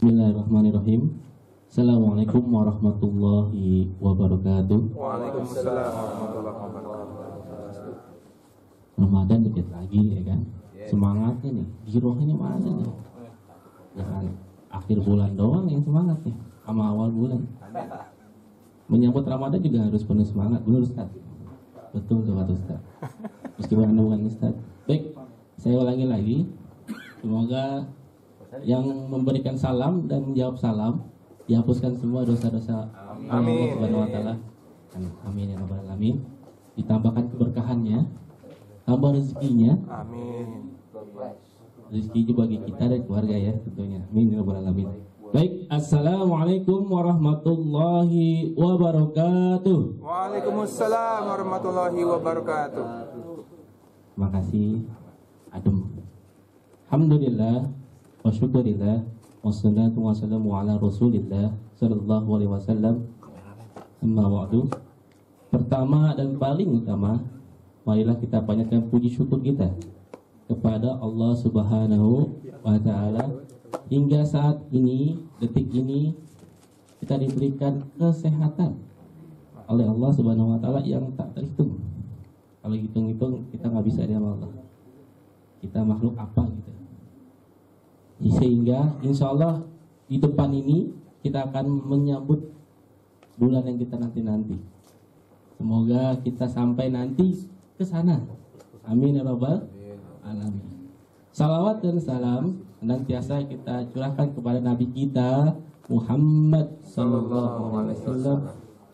Bismillahirrahmanirrahim. Assalamualaikum warahmatullahi wabarakatuh. Waalaikumsalam warahmatullahi wabarakatuh. Ramadan dikit lagi ya kan. Semangatnya nih, girohnya mana nih? Jangan akhir bulan doang yang semangat nih, sama awal bulan. Menyambut Ramadan juga harus penuh semangat, benar Ustaz? Betul tuh kata Ustaz. Meskipun anda bukan Ustaz. Baik, saya ulangi lagi. Semoga yang memberikan salam dan menjawab salam dihapuskan semua dosa-dosa Allah Amin. Subhanahu wa taala. Amin ya rabbal alamin. Ditambahkan keberkahannya, tambah rezekinya, Amin. rezeki bagi kita dan keluarga ya tentunya. Amin ya rabbal alamin. Baik, assalamualaikum warahmatullahi wabarakatuh. Waalaikumsalam warahmatullahi wabarakatuh. Terima kasih Adem. Alhamdulillah wa wassalatu wassalamu ala rasulillah sallallahu alaihi wasallam. Amma wa'du pertama dan paling utama marilah kita banyakkan puji syukur kita kepada Allah subhanahu wa ta'ala. Hingga saat ini detik ini kita diberikan kesehatan oleh Allah subhanahu wa ta'ala yang tak terhitung. Kalau hitung-hitung kita nggak bisa sama Allah kita makhluk apa gitu sehingga insya Allah di depan ini kita akan menyambut bulan yang kita nanti-nanti semoga kita sampai nanti ke sana. Amin ya rabbal alamin. Salawat dan salam senantiasa kita curahkan kepada nabi kita Muhammad sallallahu alaihi wasallam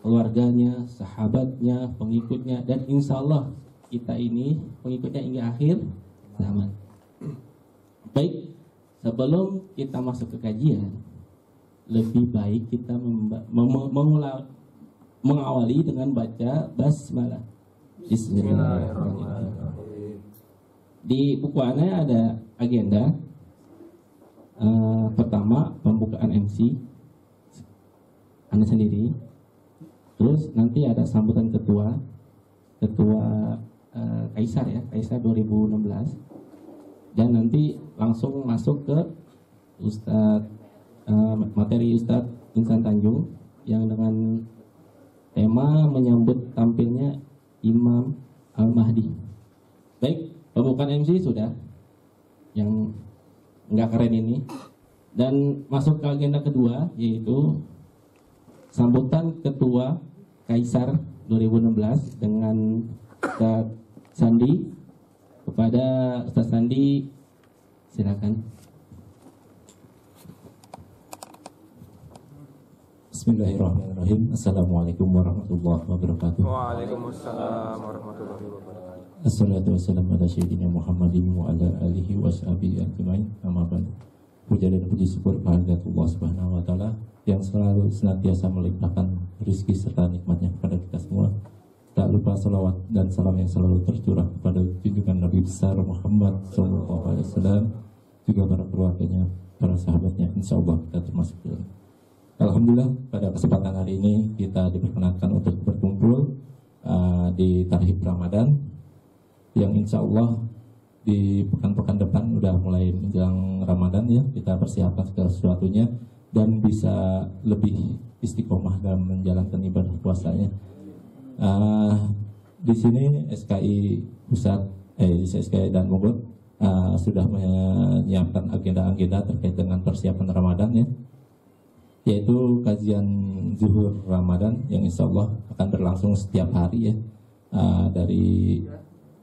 keluarganya, sahabatnya, pengikutnya, dan insya Allah kita ini pengikutnya hingga akhir zaman. Baik, sebelum kita masuk ke kajian, lebih baik kita mengawali dengan baca basmalah. Bismillahirrahmanirrahim. Di buku Ana ada agenda. Eh, pertama, pembukaan MC. Anda sendiri, Terus nanti ada sambutan ketua, ketua eh, Kaisar ya, Kaisar 2016. Dan nanti langsung masuk ke Ustadz eh, materi Ustadz Insan Tanjung yang dengan tema menyambut tampilnya Imam Al Mahdi. Baik, pembukaan MC sudah. Yang nggak keren ini. Dan masuk ke agenda kedua yaitu sambutan ketua Kaisar 2016 dengan Ustaz Sandi kepada Ustaz Sandi silakan Bismillahirrahmanirrahim. Assalamualaikum warahmatullahi wabarakatuh. Waalaikumsalam warahmatullahi wabarakatuh. Assalatu wassalamu ala sayyidina Muhammadin wa ala alihi wa sahbihi ajmain. Amma ba'du. Puja dan puji syukur kehadirat Allah Subhanahu wa taala yang selalu senantiasa melimpahkan rezeki serta nikmatnya kepada kita semua. Tak lupa salawat dan salam yang selalu tercurah kepada junjungan Nabi besar Muhammad wasallam juga para keluarganya, para sahabatnya. Insya Allah kita termasuk dalam. Alhamdulillah pada kesempatan hari ini kita diperkenankan untuk berkumpul uh, di Tarhib Ramadan yang insya Allah di pekan-pekan depan udah mulai menjelang Ramadan ya kita persiapkan segala sesuatunya dan bisa lebih istiqomah dalam menjalankan ibadah puasanya. Uh, di sini SKI Pusat eh SKI dan Mogot uh, sudah menyiapkan agenda-agenda terkait dengan persiapan Ramadan ya. Yaitu kajian zuhur Ramadan yang insya Allah akan berlangsung setiap hari ya. Uh, dari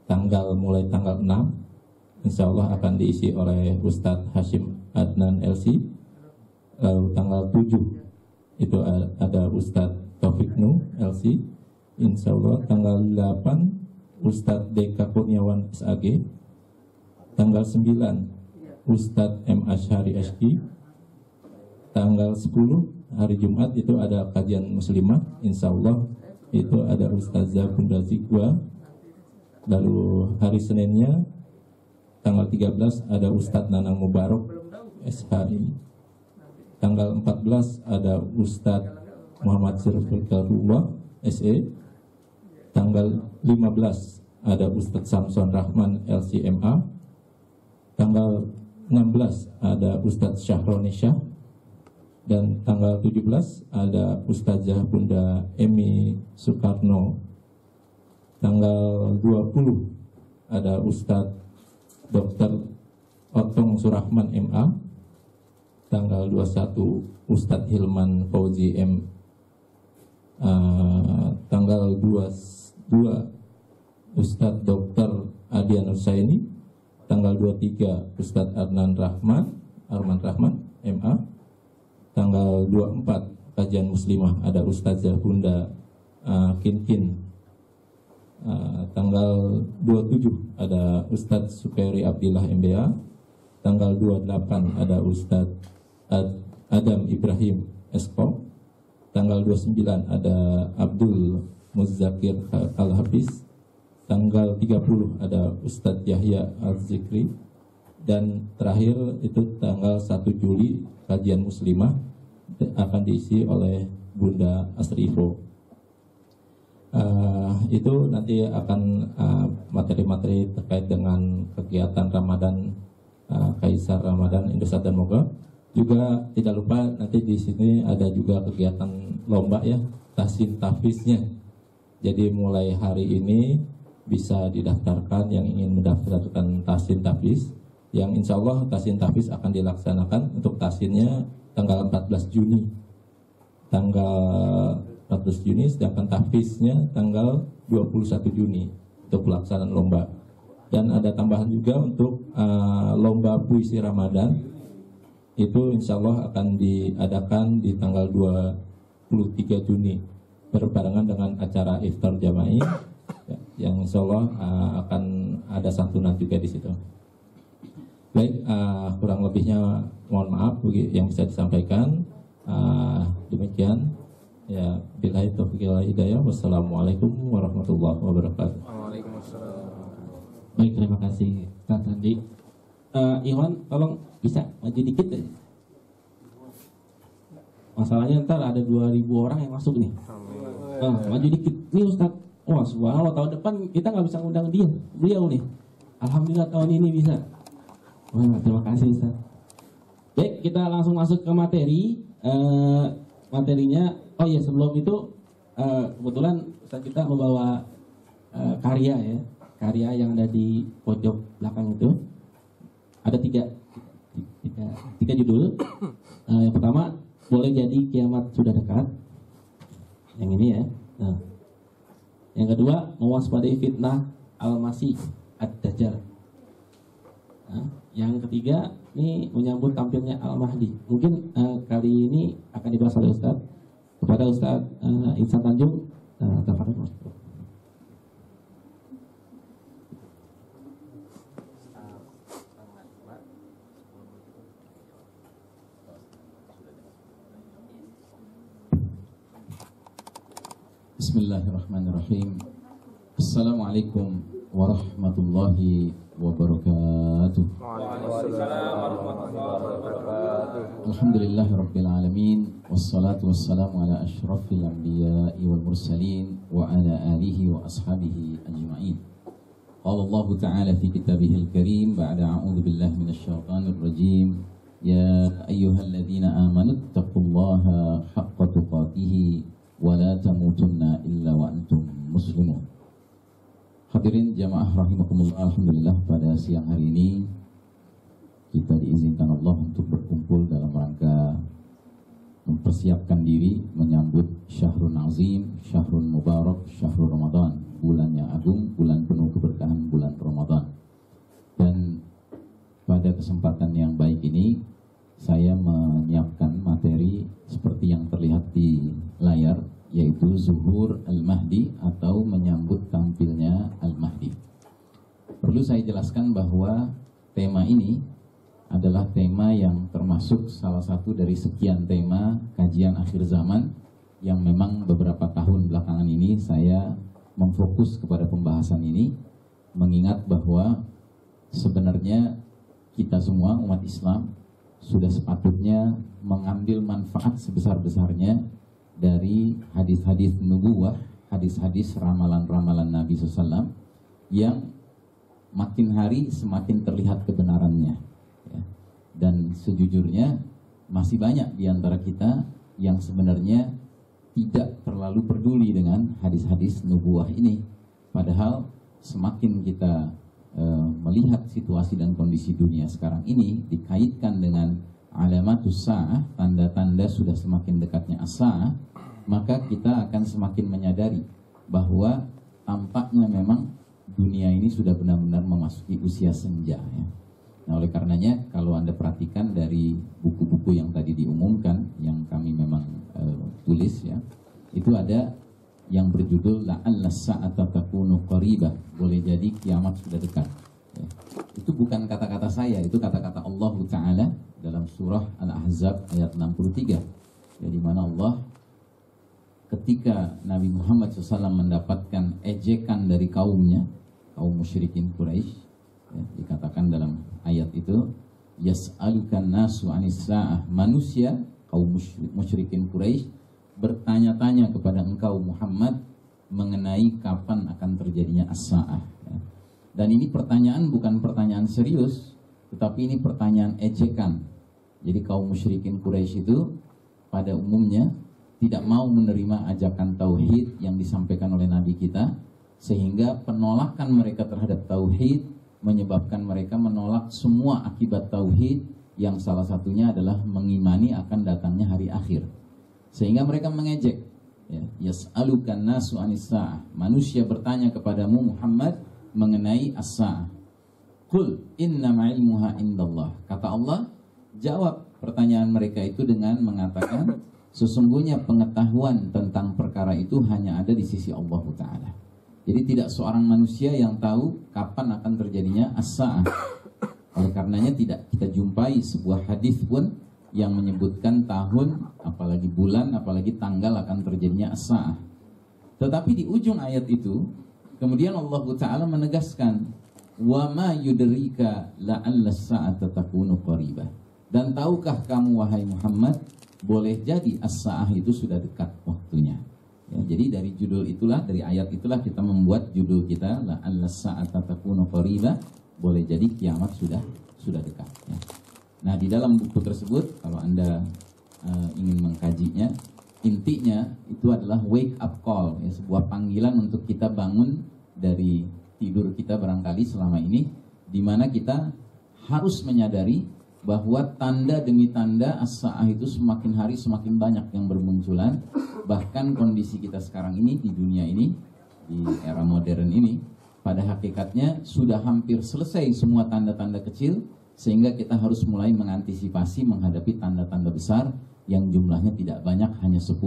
tanggal mulai tanggal 6 insya Allah akan diisi oleh Ustadz Hashim Adnan LC lalu tanggal 7 itu ada Ustadz Taufik Nu LC insya Allah tanggal 8 Ustadz Deka Kurniawan SAG tanggal 9 Ustadz M. Ashari SG tanggal 10 hari Jumat itu ada kajian muslimah. Insya Allah itu ada Ustazah Bunda Zikwa lalu hari Seninnya tanggal 13 ada Ustadz Nanang Mubarak SHI tanggal 14 ada Ustadz Muhammad Sirful Karullah SE tanggal 15 ada Ustadz Samson Rahman LCMA tanggal 16 ada Ustadz Syahronisha dan tanggal 17 ada Ustazah Bunda Emi Soekarno. Tanggal 20 ada Ustadz Dr. Otong Surahman MA tanggal 21 Ustadz Hilman Fauzi M Uh, tanggal 22 Ustadz Dr. Adian Husaini tanggal 23 Ustadz Adnan Rahman Arman Rahman MA tanggal 24 kajian muslimah ada Ustazah Bunda uh, Kinkin uh, tanggal 27 ada Ustadz Sukairi Abdillah MBA tanggal 28 ada Ustadz Ad Adam Ibrahim Esko tanggal 29 ada Abdul Muzakir Al-Hafiz. Tanggal 30 ada Ustadz Yahya Al-Zikri. Dan terakhir itu tanggal 1 Juli kajian muslimah akan diisi oleh Bunda Asrivo uh, itu nanti akan uh, materi-materi uh, terkait dengan kegiatan Ramadan uh, Kaisar Ramadan Indosat dan Moga. Juga tidak lupa nanti di sini ada juga kegiatan lomba ya, tasin tafisnya. Jadi mulai hari ini bisa didaftarkan yang ingin mendaftarkan tasin tafis yang insya Allah tasin tafis akan dilaksanakan untuk tasinnya tanggal 14 Juni. Tanggal 14 Juni sedangkan tafisnya tanggal 21 Juni untuk pelaksanaan lomba. Dan ada tambahan juga untuk uh, lomba puisi Ramadan. Itu insya Allah akan diadakan di tanggal 23 Juni berbarengan dengan acara iftar jama'i ya, yang insya Allah uh, akan ada santunan juga di situ. Baik, uh, kurang lebihnya mohon maaf yang bisa disampaikan. Uh, demikian ya bila itu hidayah wassalamualaikum warahmatullahi wabarakatuh Waalaikumsalam. baik terima kasih Kak Sandi uh, Iwan tolong bisa maju dikit deh. Masalahnya ntar ada 2000 orang yang masuk nih. Uh, maju dikit. Nih Ustaz. Wah, subhanallah tahun depan kita nggak bisa ngundang dia, beliau nih. Alhamdulillah tahun ini bisa. Wah, terima kasih Ustaz. Baik, kita langsung masuk ke materi. Uh, materinya, oh ya sebelum itu uh, kebetulan Ustaz kita membawa uh, karya ya, karya yang ada di pojok belakang itu. Ada tiga tiga, tiga judul. Yang pertama boleh jadi kiamat sudah dekat. Yang ini ya. Nah. Yang kedua mewaspadai fitnah al-masih ad-dajjal. Nah, yang ketiga ini menyambut tampilnya al-mahdi. Mungkin uh, kali ini akan dibahas oleh Ustadz kepada Ustadz uh, Insan Tanjung. Uh, Bismillahirrahmanirrahim. Assalamualaikum warahmatullahi wabarakatuh. Alhamdulillah Rabbil Alamin Wassalatu wassalamu ala ashrafil anbiya wal mursalin Wa ala alihi wa ashabihi ajma'in. Qala Allah Ta'ala fi kitabihil karim Ba'da a'udhu billahi minasyaitanir rajim. Ya ayyuhalladzina amanu taqullaha haqqa tuqatihi wala tamutunna illa wa antum muslimun. Hadirin jamaah rahimakumullah alhamdulillah pada siang hari ini kita diizinkan Allah untuk berkumpul dalam rangka mempersiapkan diri menyambut Syahrul Azim, Syahrul Mubarak, Syahrul Ramadan, bulan yang agung, bulan penuh keberkahan, bulan Ramadan. Dan pada kesempatan yang baik ini saya menyiapkan materi seperti yang terlihat di layar yaitu Zuhur Al-Mahdi atau menyambut tampilnya Al-Mahdi. Perlu saya jelaskan bahwa tema ini adalah tema yang termasuk salah satu dari sekian tema kajian akhir zaman yang memang beberapa tahun belakangan ini saya memfokus kepada pembahasan ini mengingat bahwa sebenarnya kita semua umat Islam sudah sepatutnya mengambil manfaat sebesar-besarnya dari hadis-hadis nubuah, hadis-hadis ramalan-ramalan Nabi SAW yang makin hari semakin terlihat kebenarannya. Ya. Dan sejujurnya masih banyak di antara kita yang sebenarnya tidak terlalu peduli dengan hadis-hadis nubuah ini. Padahal semakin kita eh, melihat situasi dan kondisi dunia sekarang ini dikaitkan dengan alamatus sa'ah, tanda-tanda sudah semakin dekatnya as-sa'ah, maka kita akan semakin menyadari bahwa tampaknya memang dunia ini sudah benar-benar memasuki usia senja ya. Nah, oleh karenanya kalau Anda perhatikan dari buku-buku yang tadi diumumkan yang kami memang eh, tulis ya, itu ada yang berjudul la'alla sa'ata takunu qaribah. Boleh jadi kiamat sudah dekat. Ya. Itu bukan kata-kata saya, itu kata-kata Allah Ta'ala dalam surah Al-Ahzab ayat 63. Ya, di mana Allah ketika Nabi Muhammad SAW mendapatkan ejekan dari kaumnya, kaum musyrikin Quraisy, ya, dikatakan dalam ayat itu, yas'alukan nasu anis sa'ah manusia kaum musyrikin Quraisy bertanya-tanya kepada engkau Muhammad mengenai kapan akan terjadinya as-sa'ah. ya. Dan ini pertanyaan bukan pertanyaan serius, tetapi ini pertanyaan ejekan. Jadi kaum musyrikin Quraisy itu pada umumnya tidak mau menerima ajakan tauhid yang disampaikan oleh nabi kita sehingga penolakan mereka terhadap tauhid menyebabkan mereka menolak semua akibat tauhid yang salah satunya adalah mengimani akan datangnya hari akhir. Sehingga mereka mengejek ya, yas'alukan nasu anis sa'ah. Manusia bertanya kepadamu Muhammad mengenai as-sa'ah. Qul innama ilmuha indallah. Kata Allah, jawab pertanyaan mereka itu dengan mengatakan sesungguhnya pengetahuan tentang perkara itu hanya ada di sisi Allah Ta'ala. Jadi tidak seorang manusia yang tahu kapan akan terjadinya as-sa'ah. Oleh karenanya tidak kita jumpai sebuah hadis pun yang menyebutkan tahun, apalagi bulan, apalagi tanggal akan terjadinya as-sa'ah. Tetapi di ujung ayat itu, kemudian Allah Ta'ala menegaskan, wa ma yudrika la'alla sa'ata takunu qaribah. Dan tahukah kamu wahai Muhammad, boleh jadi as-sa'ah itu sudah dekat waktunya. Ya, jadi dari judul itulah, dari ayat itulah kita membuat judul kita la'alla sa'ata takunu qaribah, boleh jadi kiamat sudah sudah dekat. Ya. Nah di dalam buku tersebut kalau anda uh, ingin mengkajinya, intinya itu adalah wake up call, ya, sebuah panggilan untuk kita bangun dari tidur kita barangkali selama ini, di mana kita harus menyadari bahwa tanda demi tanda as-sa'ah itu semakin hari semakin banyak yang bermunculan. Bahkan kondisi kita sekarang ini di dunia ini di era modern ini pada hakikatnya sudah hampir selesai semua tanda-tanda kecil sehingga kita harus mulai mengantisipasi menghadapi tanda-tanda besar yang jumlahnya tidak banyak hanya 10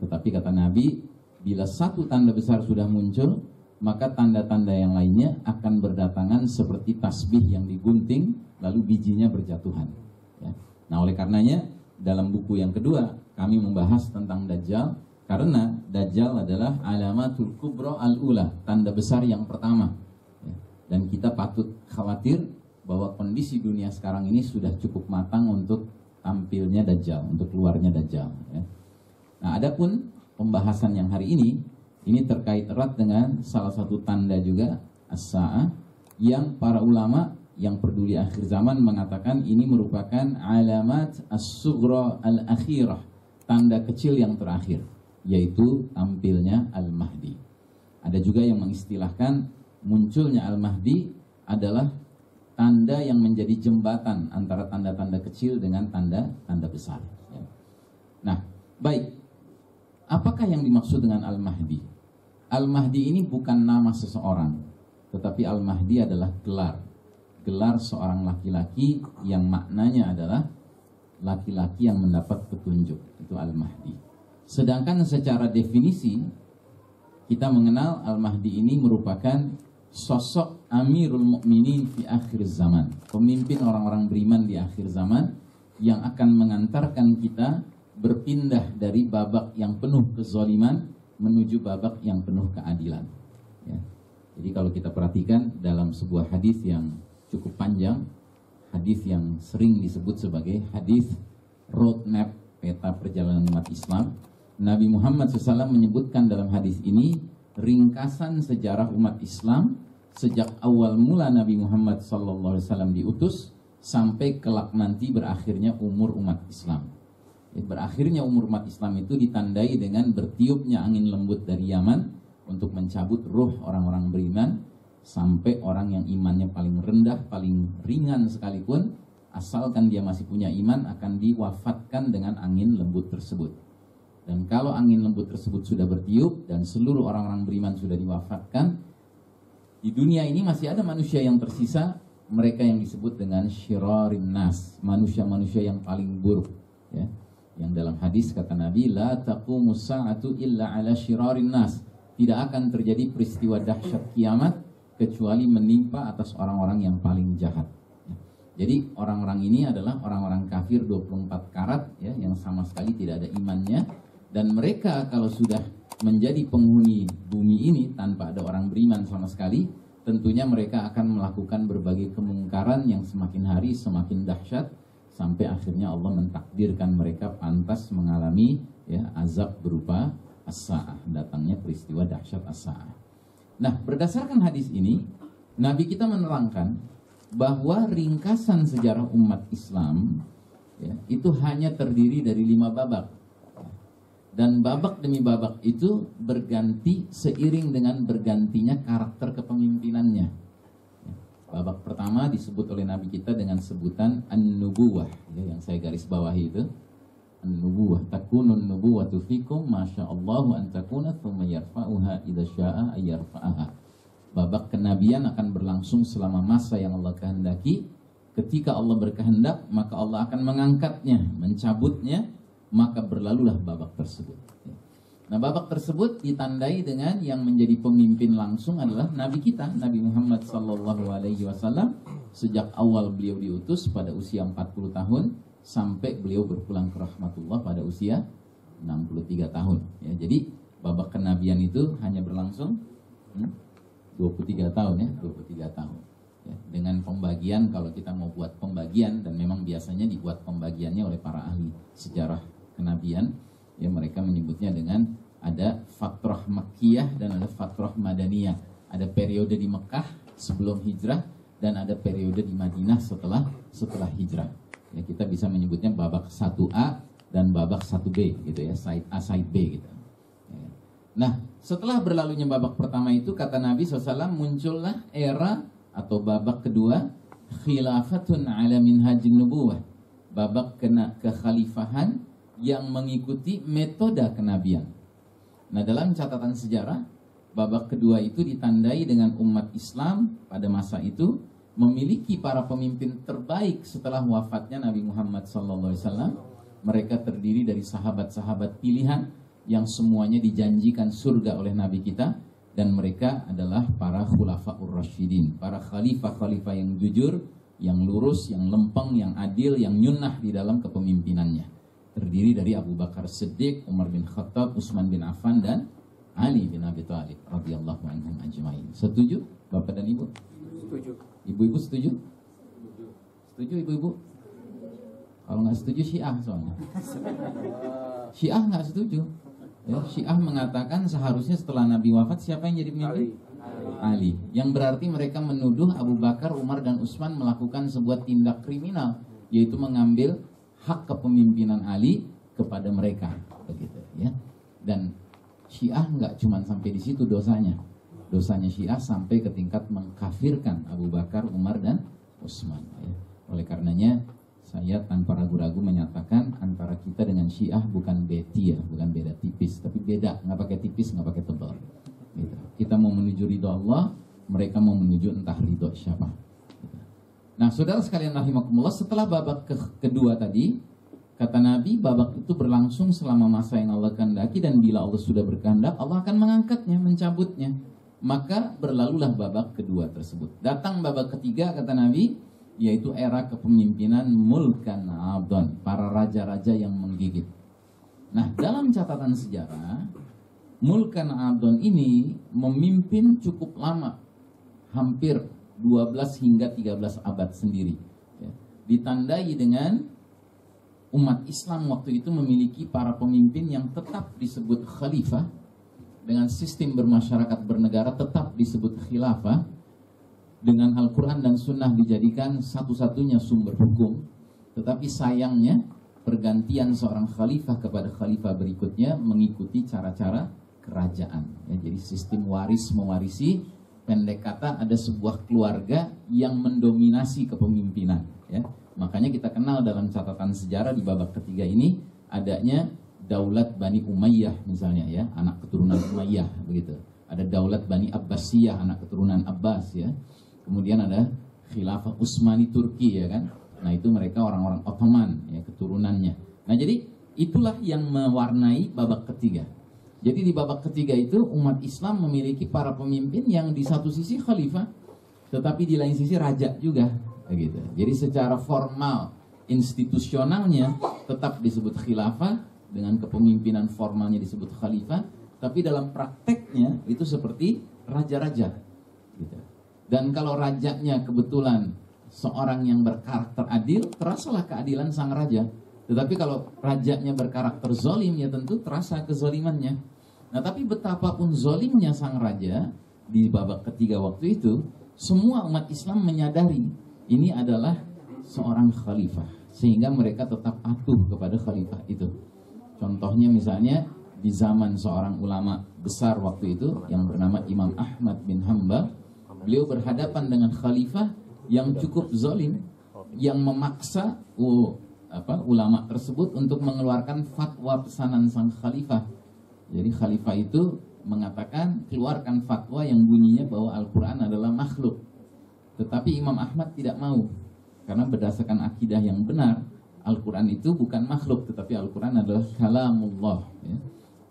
tetapi kata Nabi bila satu tanda besar sudah muncul maka tanda-tanda yang lainnya akan berdatangan seperti tasbih yang digunting lalu bijinya berjatuhan. Ya. Nah oleh karenanya dalam buku yang kedua kami membahas tentang Dajjal karena Dajjal adalah alamatul kubro al-ula, tanda besar yang pertama. Ya. Dan kita patut khawatir bahwa kondisi dunia sekarang ini sudah cukup matang untuk tampilnya Dajjal, untuk keluarnya Dajjal. Ya. Nah adapun pembahasan yang hari ini ini terkait erat dengan salah satu tanda juga as-sa'ah yang para ulama yang peduli akhir zaman mengatakan ini merupakan alamat as-sughra al-akhirah, tanda kecil yang terakhir, yaitu tampilnya Al-Mahdi. Ada juga yang mengistilahkan munculnya Al-Mahdi adalah tanda yang menjadi jembatan antara tanda-tanda kecil dengan tanda-tanda besar. Ya. Nah, baik. Apakah yang dimaksud dengan Al-Mahdi? Al-Mahdi ini bukan nama seseorang, tetapi Al-Mahdi adalah gelar. Gelar seorang laki-laki yang maknanya adalah laki-laki yang mendapat petunjuk. Itu Al-Mahdi. Sedangkan secara definisi, kita mengenal Al-Mahdi ini merupakan sosok Amirul Mukminin di akhir zaman. Pemimpin orang-orang beriman di akhir zaman yang akan mengantarkan kita berpindah dari babak yang penuh kezaliman menuju babak yang penuh keadilan. Ya. Jadi kalau kita perhatikan dalam sebuah hadis yang cukup panjang, hadis yang sering disebut sebagai hadis roadmap peta perjalanan umat Islam, Nabi Muhammad SAW menyebutkan dalam hadis ini ringkasan sejarah umat Islam sejak awal mula Nabi Muhammad SAW diutus sampai kelak nanti berakhirnya umur umat Islam. Ya, Berakhirnya umur umat Islam itu ditandai dengan bertiupnya angin lembut dari Yaman untuk mencabut ruh orang-orang beriman sampai orang yang imannya paling rendah, paling ringan sekalipun asalkan dia masih punya iman akan diwafatkan dengan angin lembut tersebut. Dan kalau angin lembut tersebut sudah bertiup dan seluruh orang-orang beriman sudah diwafatkan, di dunia ini masih ada manusia yang tersisa, mereka yang disebut dengan syirarin nas, manusia-manusia yang paling buruk, ya. Yang dalam hadis kata Nabi, la taqumu sa'atu illa ala syirarin nas. Tidak akan terjadi peristiwa dahsyat kiamat kecuali menimpa atas orang-orang yang paling jahat. Ya. Jadi orang-orang ini adalah orang-orang kafir 24 karat ya yang sama sekali tidak ada imannya dan mereka kalau sudah menjadi penghuni bumi ini tanpa ada orang beriman sama sekali, tentunya mereka akan melakukan berbagai kemungkaran yang semakin hari semakin dahsyat sampai akhirnya Allah mentakdirkan mereka pantas mengalami ya azab berupa as-saah, datangnya peristiwa dahsyat as-saah. Nah, berdasarkan hadis ini, Nabi kita menerangkan bahwa ringkasan sejarah umat Islam ya, itu hanya terdiri dari lima babak dan babak demi babak itu berganti seiring dengan bergantinya karakter kepemimpinannya. Babak pertama disebut oleh Nabi kita dengan sebutan an-nubuwah ya, yang saya garis bawahi itu. An-nubuwah takunun nubuwatu fikum masyaallahu an takuna thumma yarfa'uha idza syaa ayyarfa'aha. Babak kenabian akan berlangsung selama masa yang Allah kehendaki. Ketika Allah berkehendak, maka Allah akan mengangkatnya, mencabutnya, maka berlalulah babak tersebut. Nah, babak tersebut ditandai dengan yang menjadi pemimpin langsung adalah Nabi kita, Nabi Muhammad Sallallahu Alaihi Wasallam. Sejak awal beliau diutus pada usia 40 tahun sampai beliau berpulang ke rahmatullah pada usia 63 tahun. Ya, jadi babak kenabian itu hanya berlangsung hmm, 23 tahun ya, 23 tahun. Ya, dengan pembagian kalau kita mau buat pembagian dan memang biasanya dibuat pembagiannya oleh para ahli sejarah kenabian ya mereka menyebutnya dengan ada fatrah Makkiyah dan ada fatrah Madaniyah. Ada periode di Mekah sebelum hijrah dan ada periode di Madinah setelah setelah hijrah. Ya kita bisa menyebutnya babak 1A dan babak 1B gitu ya side A side B gitu. Ya. nah setelah berlalunya babak pertama itu kata Nabi SAW muncullah era atau babak kedua khilafatun ala minhajin nubuwah. Babak kena kekhalifahan yang mengikuti metode kenabian. Nah, dalam catatan sejarah, babak kedua itu ditandai dengan umat Islam pada masa itu memiliki para pemimpin terbaik setelah wafatnya Nabi Muhammad SAW. Mereka terdiri dari sahabat-sahabat pilihan yang semuanya dijanjikan surga oleh Nabi kita dan mereka adalah para khulafaur rasyidin, para khalifah-khalifah yang jujur, yang lurus, yang lempeng, yang adil, yang nyunnah di dalam kepemimpinannya terdiri dari Abu Bakar Siddiq, Umar bin Khattab, Utsman bin Affan dan Ali bin Abi Thalib radhiyallahu anhum ajmain. Setuju Bapak dan Ibu? Setuju. Ibu-ibu setuju? Setuju ibu-ibu? Kalau nggak setuju Syiah soalnya. Syiah nggak setuju. Ya, Syiah mengatakan seharusnya setelah Nabi wafat siapa yang jadi pemimpin? Ali. Yang berarti mereka menuduh Abu Bakar, Umar dan Utsman melakukan sebuah tindak kriminal yaitu mengambil hak kepemimpinan Ali kepada mereka begitu ya. Dan Syiah nggak cuma sampai di situ dosanya. Dosanya Syiah sampai ke tingkat mengkafirkan Abu Bakar, Umar dan Utsman ya. Oleh karenanya saya tanpa ragu-ragu menyatakan antara kita dengan Syiah bukan beti ya, bukan beda tipis, tapi beda, nggak pakai tipis, nggak pakai tebal. Gitu. Kita mau menuju ridho Allah, mereka mau menuju entah ridho siapa. Nah, saudara sekalian rahimakumullah, setelah babak ke- kedua tadi, kata Nabi, babak itu berlangsung selama masa yang Allah kehendaki dan bila Allah sudah berkehendak, Allah akan mengangkatnya, mencabutnya. Maka berlalulah babak kedua tersebut. Datang babak ketiga, kata Nabi, yaitu era kepemimpinan Mulkan Adon, para raja-raja yang menggigit. Nah, dalam catatan sejarah, Mulkan Adon ini memimpin cukup lama, hampir 12 hingga 13 abad sendiri. Ya. Ditandai dengan umat Islam waktu itu memiliki para pemimpin yang tetap disebut khalifah, dengan sistem bermasyarakat bernegara tetap disebut khilafah, dengan Al-Quran dan Sunnah dijadikan satu-satunya sumber hukum, tetapi sayangnya pergantian seorang khalifah kepada khalifah berikutnya mengikuti cara-cara kerajaan. Ya, jadi sistem waris mewarisi, pendek kata ada sebuah keluarga yang mendominasi kepemimpinan. Ya. Makanya kita kenal dalam catatan sejarah di babak ketiga ini adanya Daulat Bani Umayyah misalnya ya, anak keturunan Umayyah begitu. Ada Daulat Bani Abbasiyah, anak keturunan Abbas ya Kemudian ada khilafah Utsmani Turki ya kan. Nah, itu mereka orang-orang Ottoman ya keturunannya. Nah, jadi itulah yang mewarnai babak ketiga. Jadi di babak ketiga itu umat Islam memiliki para pemimpin yang di satu sisi khalifah tetapi di lain sisi raja juga gitu. Jadi secara formal institusionalnya tetap disebut khilafah dengan kepemimpinan formalnya disebut khalifah, tapi dalam prakteknya itu seperti raja-raja gitu. Dan kalau rajanya kebetulan seorang yang berkarakter adil, terasalah keadilan sang raja. Tetapi kalau rajanya berkarakter zolim, ya tentu terasa kezolimannya. Nah tapi betapapun zolimnya sang raja, di babak ketiga waktu itu, semua umat Islam menyadari ini adalah seorang khalifah. Sehingga mereka tetap patuh kepada khalifah itu. Contohnya misalnya di zaman seorang ulama besar waktu itu yang bernama Imam Ahmad bin Hambal Beliau berhadapan dengan khalifah yang cukup zalim yang memaksa uh, apa ulama tersebut untuk mengeluarkan fatwa pesanan sang khalifah. Jadi khalifah itu mengatakan keluarkan fatwa yang bunyinya bahwa Al-Qur'an adalah makhluk. Tetapi Imam Ahmad tidak mau karena berdasarkan akidah yang benar Al-Quran itu bukan makhluk tetapi Al-Quran adalah kalamullah ya.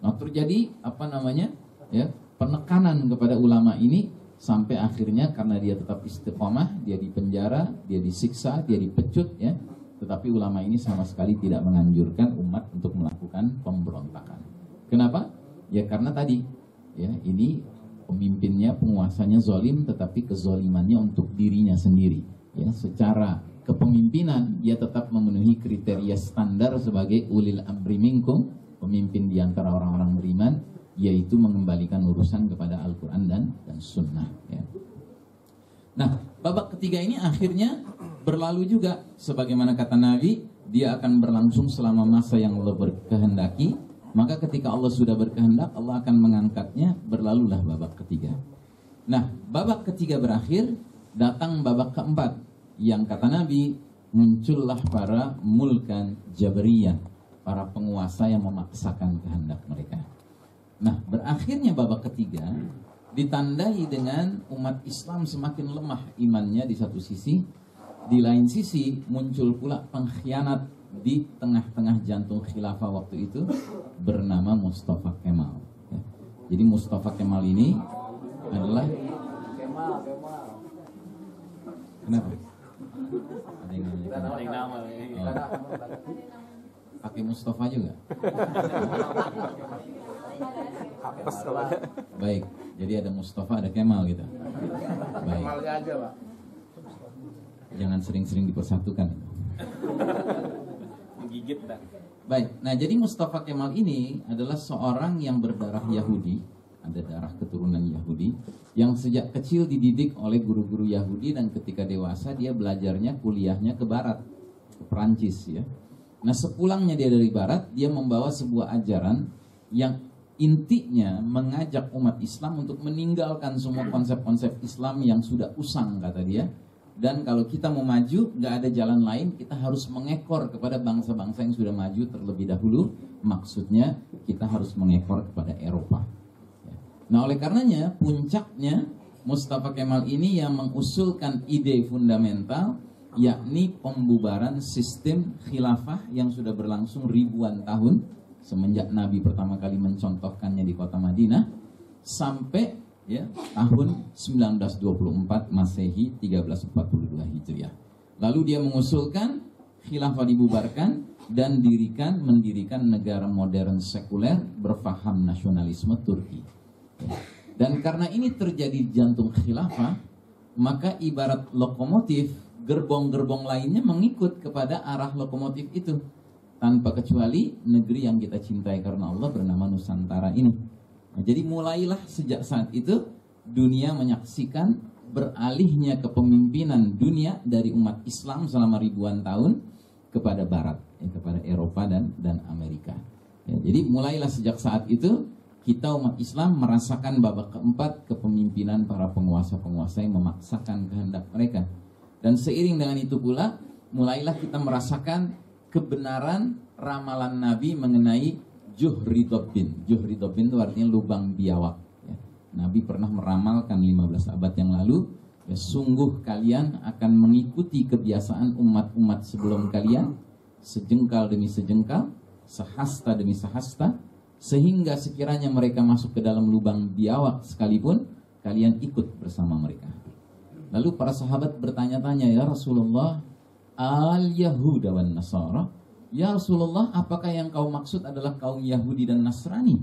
Nah terjadi apa namanya ya penekanan kepada ulama ini sampai akhirnya karena dia tetap istiqomah, dia dipenjara, dia disiksa, dia dipecut ya. Tetapi ulama ini sama sekali tidak menganjurkan umat untuk melakukan pemberontakan. Kenapa? Ya karena tadi ya ini pemimpinnya, penguasanya zolim tetapi kezolimannya untuk dirinya sendiri. Ya, secara kepemimpinan dia tetap memenuhi kriteria standar sebagai ulil amri minkum, pemimpin di antara orang-orang beriman, yaitu mengembalikan urusan kepada Al-Quran dan dan Sunnah. Ya. Nah, babak ketiga ini akhirnya berlalu juga, sebagaimana kata Nabi, dia akan berlangsung selama masa yang Allah berkehendaki. Maka ketika Allah sudah berkehendak, Allah akan mengangkatnya, berlalulah babak ketiga. Nah, babak ketiga berakhir, datang babak keempat, yang kata Nabi, muncullah para mulkan jabariyah, para penguasa yang memaksakan kehendak mereka. Nah, berakhirnya babak ketiga ditandai dengan umat Islam semakin lemah imannya di satu sisi, di lain sisi muncul pula pengkhianat di tengah-tengah jantung khilafah waktu itu bernama Mustafa Kemal. Ya. Jadi Mustafa Kemal ini adalah Kemal, Kemal. Kenapa? Ada yang nama. Oh. Pakai Mustafa juga. Baik, jadi ada Mustafa, ada Kemal gitu. Baik. aja, Pak. Jangan sering-sering dipersatukan. Menggigit, Pak. Baik, nah jadi Mustafa Kemal ini adalah seorang yang berdarah Yahudi, ada darah keturunan Yahudi, yang sejak kecil dididik oleh guru-guru Yahudi dan ketika dewasa dia belajarnya kuliahnya ke barat, ke Perancis ya. Nah sepulangnya dia dari barat, dia membawa sebuah ajaran yang intinya mengajak umat Islam untuk meninggalkan semua konsep-konsep Islam yang sudah usang kata dia dan kalau kita mau maju nggak ada jalan lain kita harus mengekor kepada bangsa-bangsa yang sudah maju terlebih dahulu. Maksudnya kita harus mengekor kepada Eropa. Nah oleh karenanya puncaknya Mustafa Kemal ini yang mengusulkan ide fundamental yakni pembubaran sistem khilafah yang sudah berlangsung ribuan tahun semenjak Nabi pertama kali mencontohkannya di kota Madinah sampai ya tahun 1924 Masehi 1342 Hijriah. Lalu dia mengusulkan khilafah dibubarkan dan dirikan mendirikan negara modern sekuler berfaham nasionalisme Turki. Dan karena ini terjadi jantung khilafah, maka ibarat lokomotif, gerbong-gerbong lainnya mengikut kepada arah lokomotif itu tanpa kecuali negeri yang kita cintai karena Allah bernama Nusantara ini. Nah, jadi mulailah sejak saat itu dunia menyaksikan beralihnya kepemimpinan dunia dari umat Islam selama ribuan tahun kepada Barat, ya, kepada Eropa dan dan Amerika. Ya, jadi mulailah sejak saat itu kita umat Islam merasakan babak keempat kepemimpinan para penguasa-penguasa yang memaksakan kehendak mereka. Dan seiring dengan itu pula mulailah kita merasakan kebenaran ramalan Nabi mengenai Juhridobin. Juhridobin itu artinya lubang biawak. ya. Nabi pernah meramalkan 15 abad yang lalu, ya, sungguh kalian akan mengikuti kebiasaan umat-umat sebelum kalian, sejengkal demi sejengkal, sehasta demi sehasta, sehingga sekiranya mereka masuk ke dalam lubang biawak sekalipun, kalian ikut bersama mereka. Lalu para sahabat bertanya-tanya, ya Rasulullah, al Yahuda wan Nasara, Ya Rasulullah, apakah yang kau maksud adalah kaum Yahudi dan Nasrani?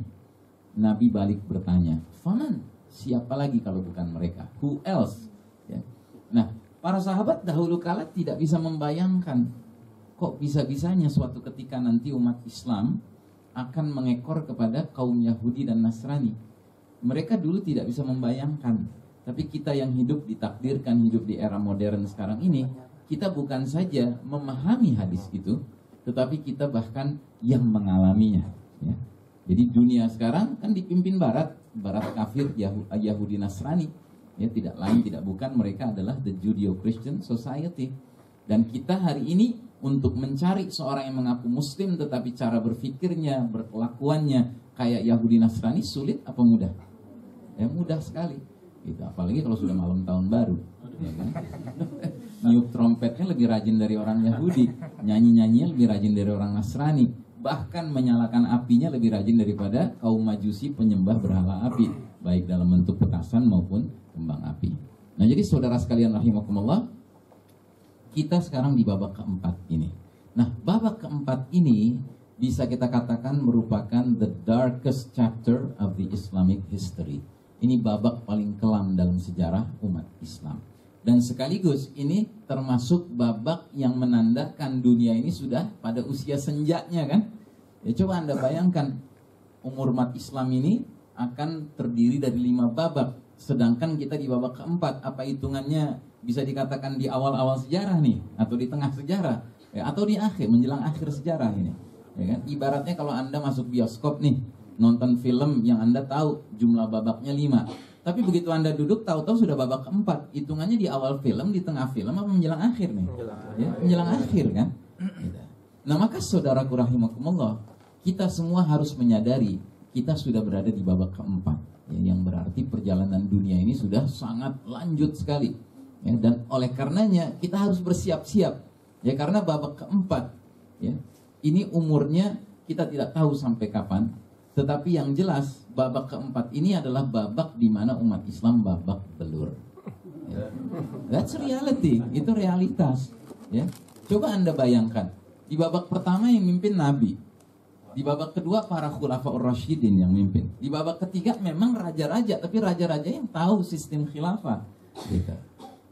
Nabi balik bertanya, Faman, siapa lagi kalau bukan mereka? Who else? Ya. Nah, para sahabat dahulu kala tidak bisa membayangkan kok bisa-bisanya suatu ketika nanti umat Islam akan mengekor kepada kaum Yahudi dan Nasrani. Mereka dulu tidak bisa membayangkan, tapi kita yang hidup ditakdirkan hidup di era modern sekarang ini, kita bukan saja memahami hadis itu, tetapi kita bahkan yang mengalaminya. Ya. Jadi dunia sekarang kan dipimpin Barat, Barat kafir Yahu- Yahudi Nasrani. Ya, tidak lain tidak bukan mereka adalah the Judeo-Christian Society. Dan kita hari ini untuk mencari seorang yang mengaku Muslim tetapi cara berpikirnya, berkelakuannya kayak Yahudi Nasrani sulit apa mudah? Ya mudah sekali. Gitu. Apalagi kalau sudah malam tahun baru. Ya kan? Niup trompetnya lebih rajin dari orang Yahudi, nyanyi-nyanyinya lebih rajin dari orang Nasrani, bahkan menyalakan apinya lebih rajin daripada kaum Majusi penyembah berhala api, baik dalam bentuk petasan maupun kembang api. Nah, jadi saudara sekalian rahimakumullah, kita sekarang di babak keempat ini. Nah, babak keempat ini bisa kita katakan merupakan the darkest chapter of the Islamic history. Ini babak paling kelam dalam sejarah umat Islam. Dan sekaligus ini termasuk babak yang menandakan dunia ini sudah pada usia senjanya kan. Ya coba Anda bayangkan umur umat Islam ini akan terdiri dari lima babak. Sedangkan kita di babak keempat, apa hitungannya bisa dikatakan di awal-awal sejarah nih atau di tengah sejarah ya, atau di akhir menjelang akhir sejarah ini. Ya kan? Ibaratnya kalau Anda masuk bioskop nih, nonton film yang Anda tahu jumlah babaknya lima tapi begitu Anda duduk tahu-tahu sudah babak keempat. Hitungannya di awal film, di tengah film apa menjelang akhir nih? Menjelang Ya, menjelang akhir kan? Gitu. Nah, maka saudaraku rahimakumullah, kita semua harus menyadari kita sudah berada di babak keempat. Ya, yang berarti perjalanan dunia ini sudah sangat lanjut sekali. Ya, dan oleh karenanya kita harus bersiap-siap. Ya, karena babak keempat ya, ini umurnya kita tidak tahu sampai kapan, tetapi yang jelas babak keempat ini adalah babak di mana umat Islam babak belur. Ya. That's reality, itu realitas. Ya. Coba anda bayangkan, di babak pertama yang mimpin Nabi, di babak kedua para khulafaur rasyidin yang mimpin, di babak ketiga memang raja-raja, tapi raja-raja yang tahu sistem khilafah. Gitu.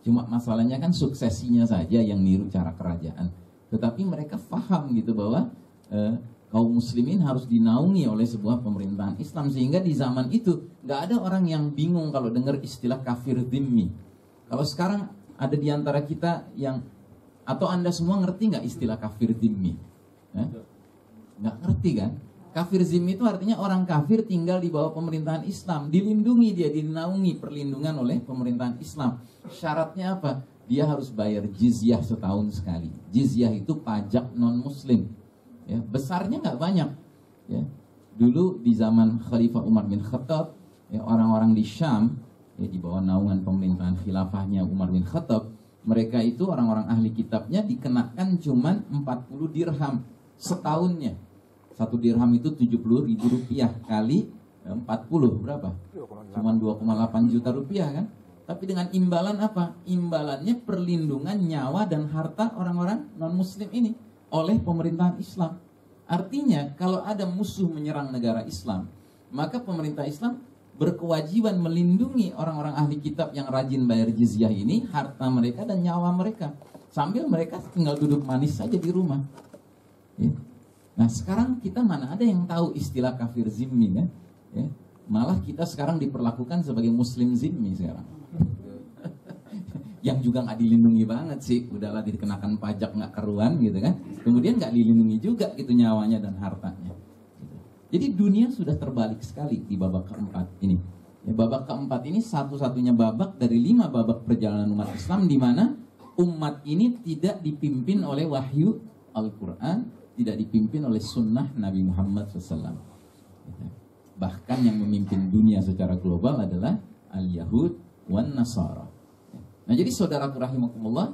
Cuma masalahnya kan suksesinya saja yang niru cara kerajaan. Tetapi mereka paham gitu bahwa eh, kaum muslimin harus dinaungi oleh sebuah pemerintahan Islam sehingga di zaman itu nggak ada orang yang bingung kalau dengar istilah kafir dhimmi. Kalau sekarang ada di antara kita yang atau anda semua ngerti nggak istilah kafir dhimmi? Eh? Ngerti kan? Kafir zimmi itu artinya orang kafir tinggal di bawah pemerintahan Islam, dilindungi dia, dinaungi perlindungan oleh pemerintahan Islam. Syaratnya apa? Dia harus bayar jizyah setahun sekali. Jizyah itu pajak non Muslim ya besarnya nggak banyak. Ya. Dulu di zaman Khalifah Umar bin Khattab ya orang-orang di Syam ya di bawah naungan pemerintahan khilafahnya Umar bin Khattab mereka itu orang-orang ahli kitabnya dikenakan cuman 40 dirham setahunnya. Satu dirham itu 70 ribu rupiah kali ya, 40 berapa? Cuman 2,8 juta rupiah kan? Tapi dengan imbalan apa? Imbalannya perlindungan nyawa dan harta orang-orang non muslim ini oleh pemerintahan Islam. Artinya, kalau ada musuh menyerang negara Islam, maka pemerintah Islam berkewajiban melindungi orang-orang ahli kitab yang rajin bayar jizyah ini, harta mereka dan nyawa mereka. Sambil mereka tinggal duduk manis saja di rumah. Ya. Nah, sekarang kita mana ada yang tahu istilah kafir zimmi kan? Ya. Malah kita sekarang diperlakukan sebagai muslim zimmi sekarang. Yang juga nggak dilindungi banget sih. Udahlah dikenakan pajak nggak keruan gitu kan. Kemudian nggak dilindungi juga gitu nyawanya dan hartanya. Jadi dunia sudah terbalik sekali di babak keempat ini. Ya, babak keempat ini satu-satunya babak dari lima babak perjalanan umat Islam di mana umat ini tidak dipimpin oleh wahyu Al-Quran tidak dipimpin oleh sunnah Nabi Muhammad SAW bahkan yang memimpin dunia secara global adalah al-Yahud wan Nasara Nah jadi saudaraku rahimakumullah,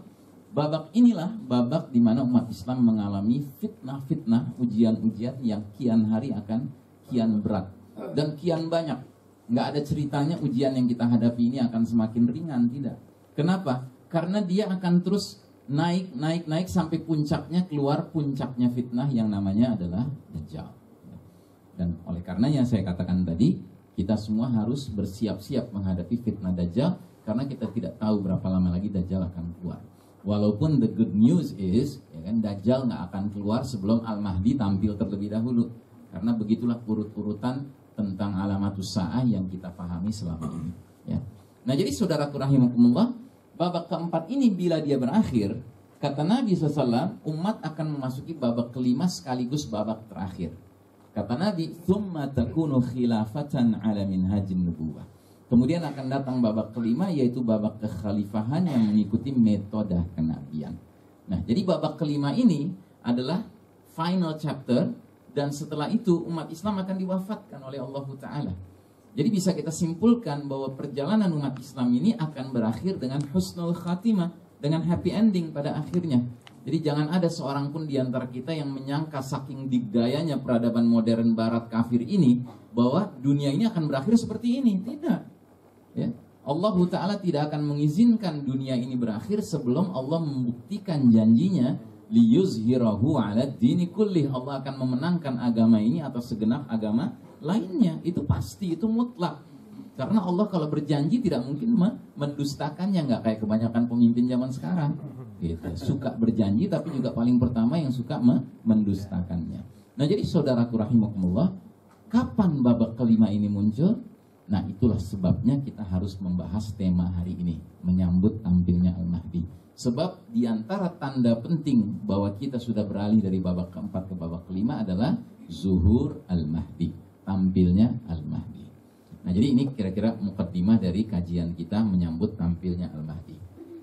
babak inilah babak di mana umat Islam mengalami fitnah-fitnah, ujian-ujian yang kian hari akan kian berat dan kian banyak. Nggak ada ceritanya ujian yang kita hadapi ini akan semakin ringan, tidak. Kenapa? Karena dia akan terus naik, naik, naik sampai puncaknya keluar puncaknya fitnah yang namanya adalah Dajjal. Dan oleh karenanya saya katakan tadi, kita semua harus bersiap-siap menghadapi fitnah Dajjal karena kita tidak tahu berapa lama lagi Dajjal akan keluar. Walaupun the good news is, ya kan, Dajjal nggak akan keluar sebelum Al-Mahdi tampil terlebih dahulu. Karena begitulah urut-urutan tentang alamatus sa'ah yang kita pahami selama ini. Ya. Nah jadi saudaraku rahimakumullah, babak keempat ini bila dia berakhir, kata Nabi SAW, umat akan memasuki babak kelima sekaligus babak terakhir. Kata Nabi, "Tsumma takunu khilafatan ala minhajin nubuwah." Kemudian akan datang babak kelima yaitu babak kekhalifahan yang mengikuti metode kenabian. Nah, jadi babak kelima ini adalah final chapter dan setelah itu umat Islam akan diwafatkan oleh Allah Taala. Jadi bisa kita simpulkan bahwa perjalanan umat Islam ini akan berakhir dengan husnul khatimah, dengan happy ending pada akhirnya. Jadi jangan ada seorang pun di antara kita yang menyangka saking digdayanya peradaban modern barat kafir ini bahwa dunia ini akan berakhir seperti ini. Tidak. Ya. Allah Ta'ala tidak akan mengizinkan dunia ini berakhir sebelum Allah membuktikan janjinya liyuzhirahu ala dini kullih. Allah akan memenangkan agama ini atau segenap agama lainnya. Itu pasti itu mutlak. Karena Allah kalau berjanji tidak mungkin mendustakannya. Nggak kayak kebanyakan pemimpin zaman sekarang. Gitu. Suka berjanji tapi juga paling pertama yang suka mendustakannya. Nah jadi saudaraku rahimakumullah kapan babak kelima ini muncul Nah itulah sebabnya kita harus membahas tema hari ini Menyambut tampilnya Al-Mahdi. Sebab di antara tanda penting bahwa kita sudah beralih dari babak keempat ke babak kelima adalah Zuhur Al-Mahdi Tampilnya Al-Mahdi. Nah jadi ini kira-kira mukaddimah dari kajian kita menyambut tampilnya Al-Mahdi.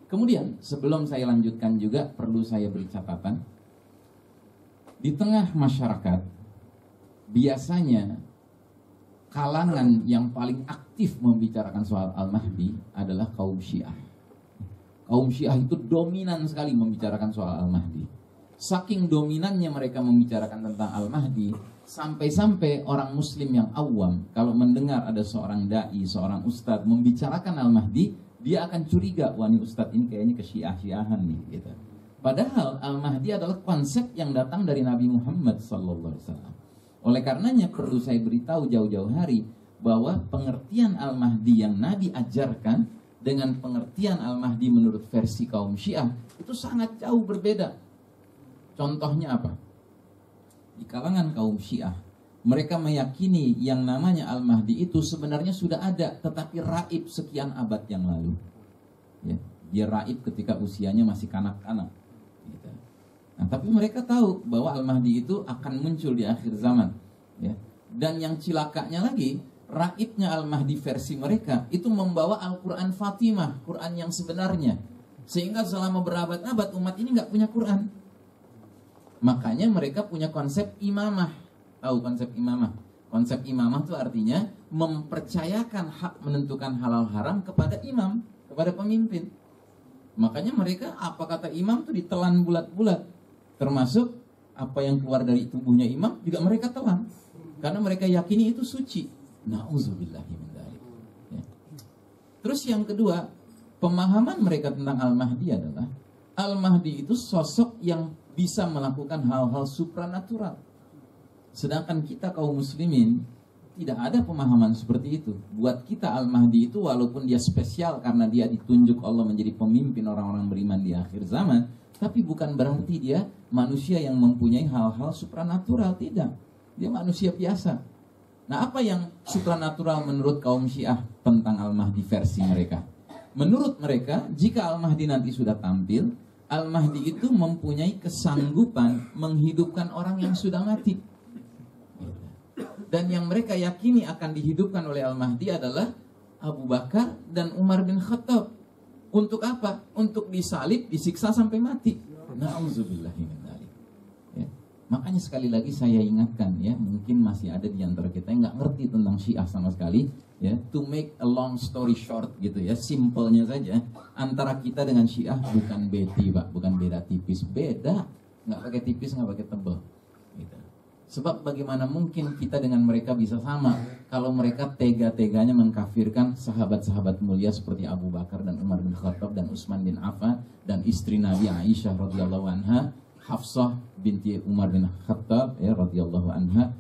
Kemudian sebelum saya lanjutkan juga perlu saya beri catatan. Di tengah masyarakat Biasanya kalangan yang paling aktif membicarakan soal Al-Mahdi adalah kaum Syiah. Kaum Syiah itu dominan sekali membicarakan soal Al-Mahdi. Saking dominannya mereka membicarakan tentang Al-Mahdi, sampai-sampai orang muslim yang awam, kalau mendengar ada seorang da'i, seorang ustadz membicarakan Al-Mahdi, dia akan curiga, wah ini ustadz ini kayaknya ke Syiah-Syiahan nih. Gitu. Padahal Al-Mahdi adalah konsep yang datang dari Nabi Muhammad sallallahu alaihi wasallam. Oleh karenanya perlu saya beritahu jauh-jauh hari bahwa pengertian Al-Mahdi yang Nabi ajarkan dengan pengertian Al-Mahdi menurut versi kaum Syiah itu sangat jauh berbeda. Contohnya apa? Di kalangan kaum Syiah, mereka meyakini yang namanya Al-Mahdi itu sebenarnya sudah ada, tetapi raib sekian abad yang lalu. Ya, dia raib ketika usianya masih kanak-kanak. Nah, tapi mereka tahu bahwa Al-Mahdi itu akan muncul di akhir zaman. Ya. Dan yang cilakanya lagi, raibnya Al-Mahdi versi mereka itu membawa Al-Quran Fatimah, Quran yang sebenarnya. Sehingga selama berabad-abad umat ini nggak punya Quran. Makanya mereka punya konsep imamah. Tahu konsep imamah? Konsep imamah itu artinya mempercayakan hak menentukan halal haram kepada imam, kepada pemimpin. Makanya mereka apa kata imam itu ditelan bulat-bulat. Termasuk apa yang keluar dari tubuhnya imam juga mereka telan. Karena mereka yakini itu suci. Ya. Terus yang kedua, pemahaman mereka tentang Al-Mahdi adalah Al-Mahdi itu sosok yang bisa melakukan hal-hal supranatural. Sedangkan kita kaum muslimin tidak ada pemahaman seperti itu. Buat kita Al-Mahdi itu walaupun dia spesial karena dia ditunjuk Allah menjadi pemimpin orang-orang beriman di akhir zaman, tapi bukan berarti dia manusia yang mempunyai hal-hal supranatural, tidak. Dia manusia biasa. Nah, apa yang supranatural menurut kaum Syiah tentang Al-Mahdi versi mereka? Menurut mereka, jika Al-Mahdi nanti sudah tampil, Al-Mahdi itu mempunyai kesanggupan menghidupkan orang yang sudah mati. Dan yang mereka yakini akan dihidupkan oleh Al-Mahdi adalah Abu Bakar dan Umar bin Khattab. Untuk apa? Untuk disalib, disiksa sampai mati. Dzalik. Ya. Makanya sekali lagi saya ingatkan ya, mungkin masih ada di antara kita yang nggak ngerti tentang Syiah sama sekali. Ya, to make a long story short gitu ya, simpelnya saja antara kita dengan Syiah bukan beti pak, bukan beda tipis, beda, nggak pakai tipis nggak pakai tebal. Sebab bagaimana mungkin kita dengan mereka bisa sama kalau mereka tega-teganya mengkafirkan sahabat-sahabat mulia seperti Abu Bakar dan Umar bin Khattab dan Utsman bin Affan dan istri Nabi Aisyah radhiyallahu anha, Hafsah binti Umar bin Khattab ya radhiyallahu anha.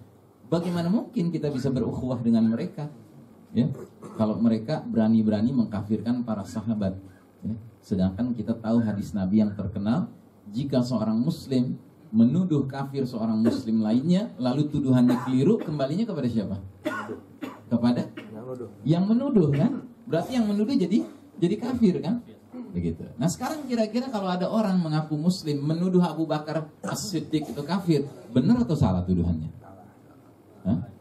Bagaimana mungkin kita bisa berukhuwah dengan mereka? Ya, kalau mereka berani-berani mengkafirkan para sahabat. Ya. Sedangkan kita tahu hadis Nabi yang terkenal, jika seorang Muslim menuduh kafir seorang muslim lainnya lalu tuduhannya keliru kembalinya kepada siapa? Kepada? Yang nuduh. yang menuduh kan? Berarti yang menuduh jadi jadi kafir kan? Begitu. Nah sekarang kira-kira kalau ada orang mengaku muslim menuduh Abu Bakar As-Siddiq itu kafir benar atau salah tuduhannya? Hah?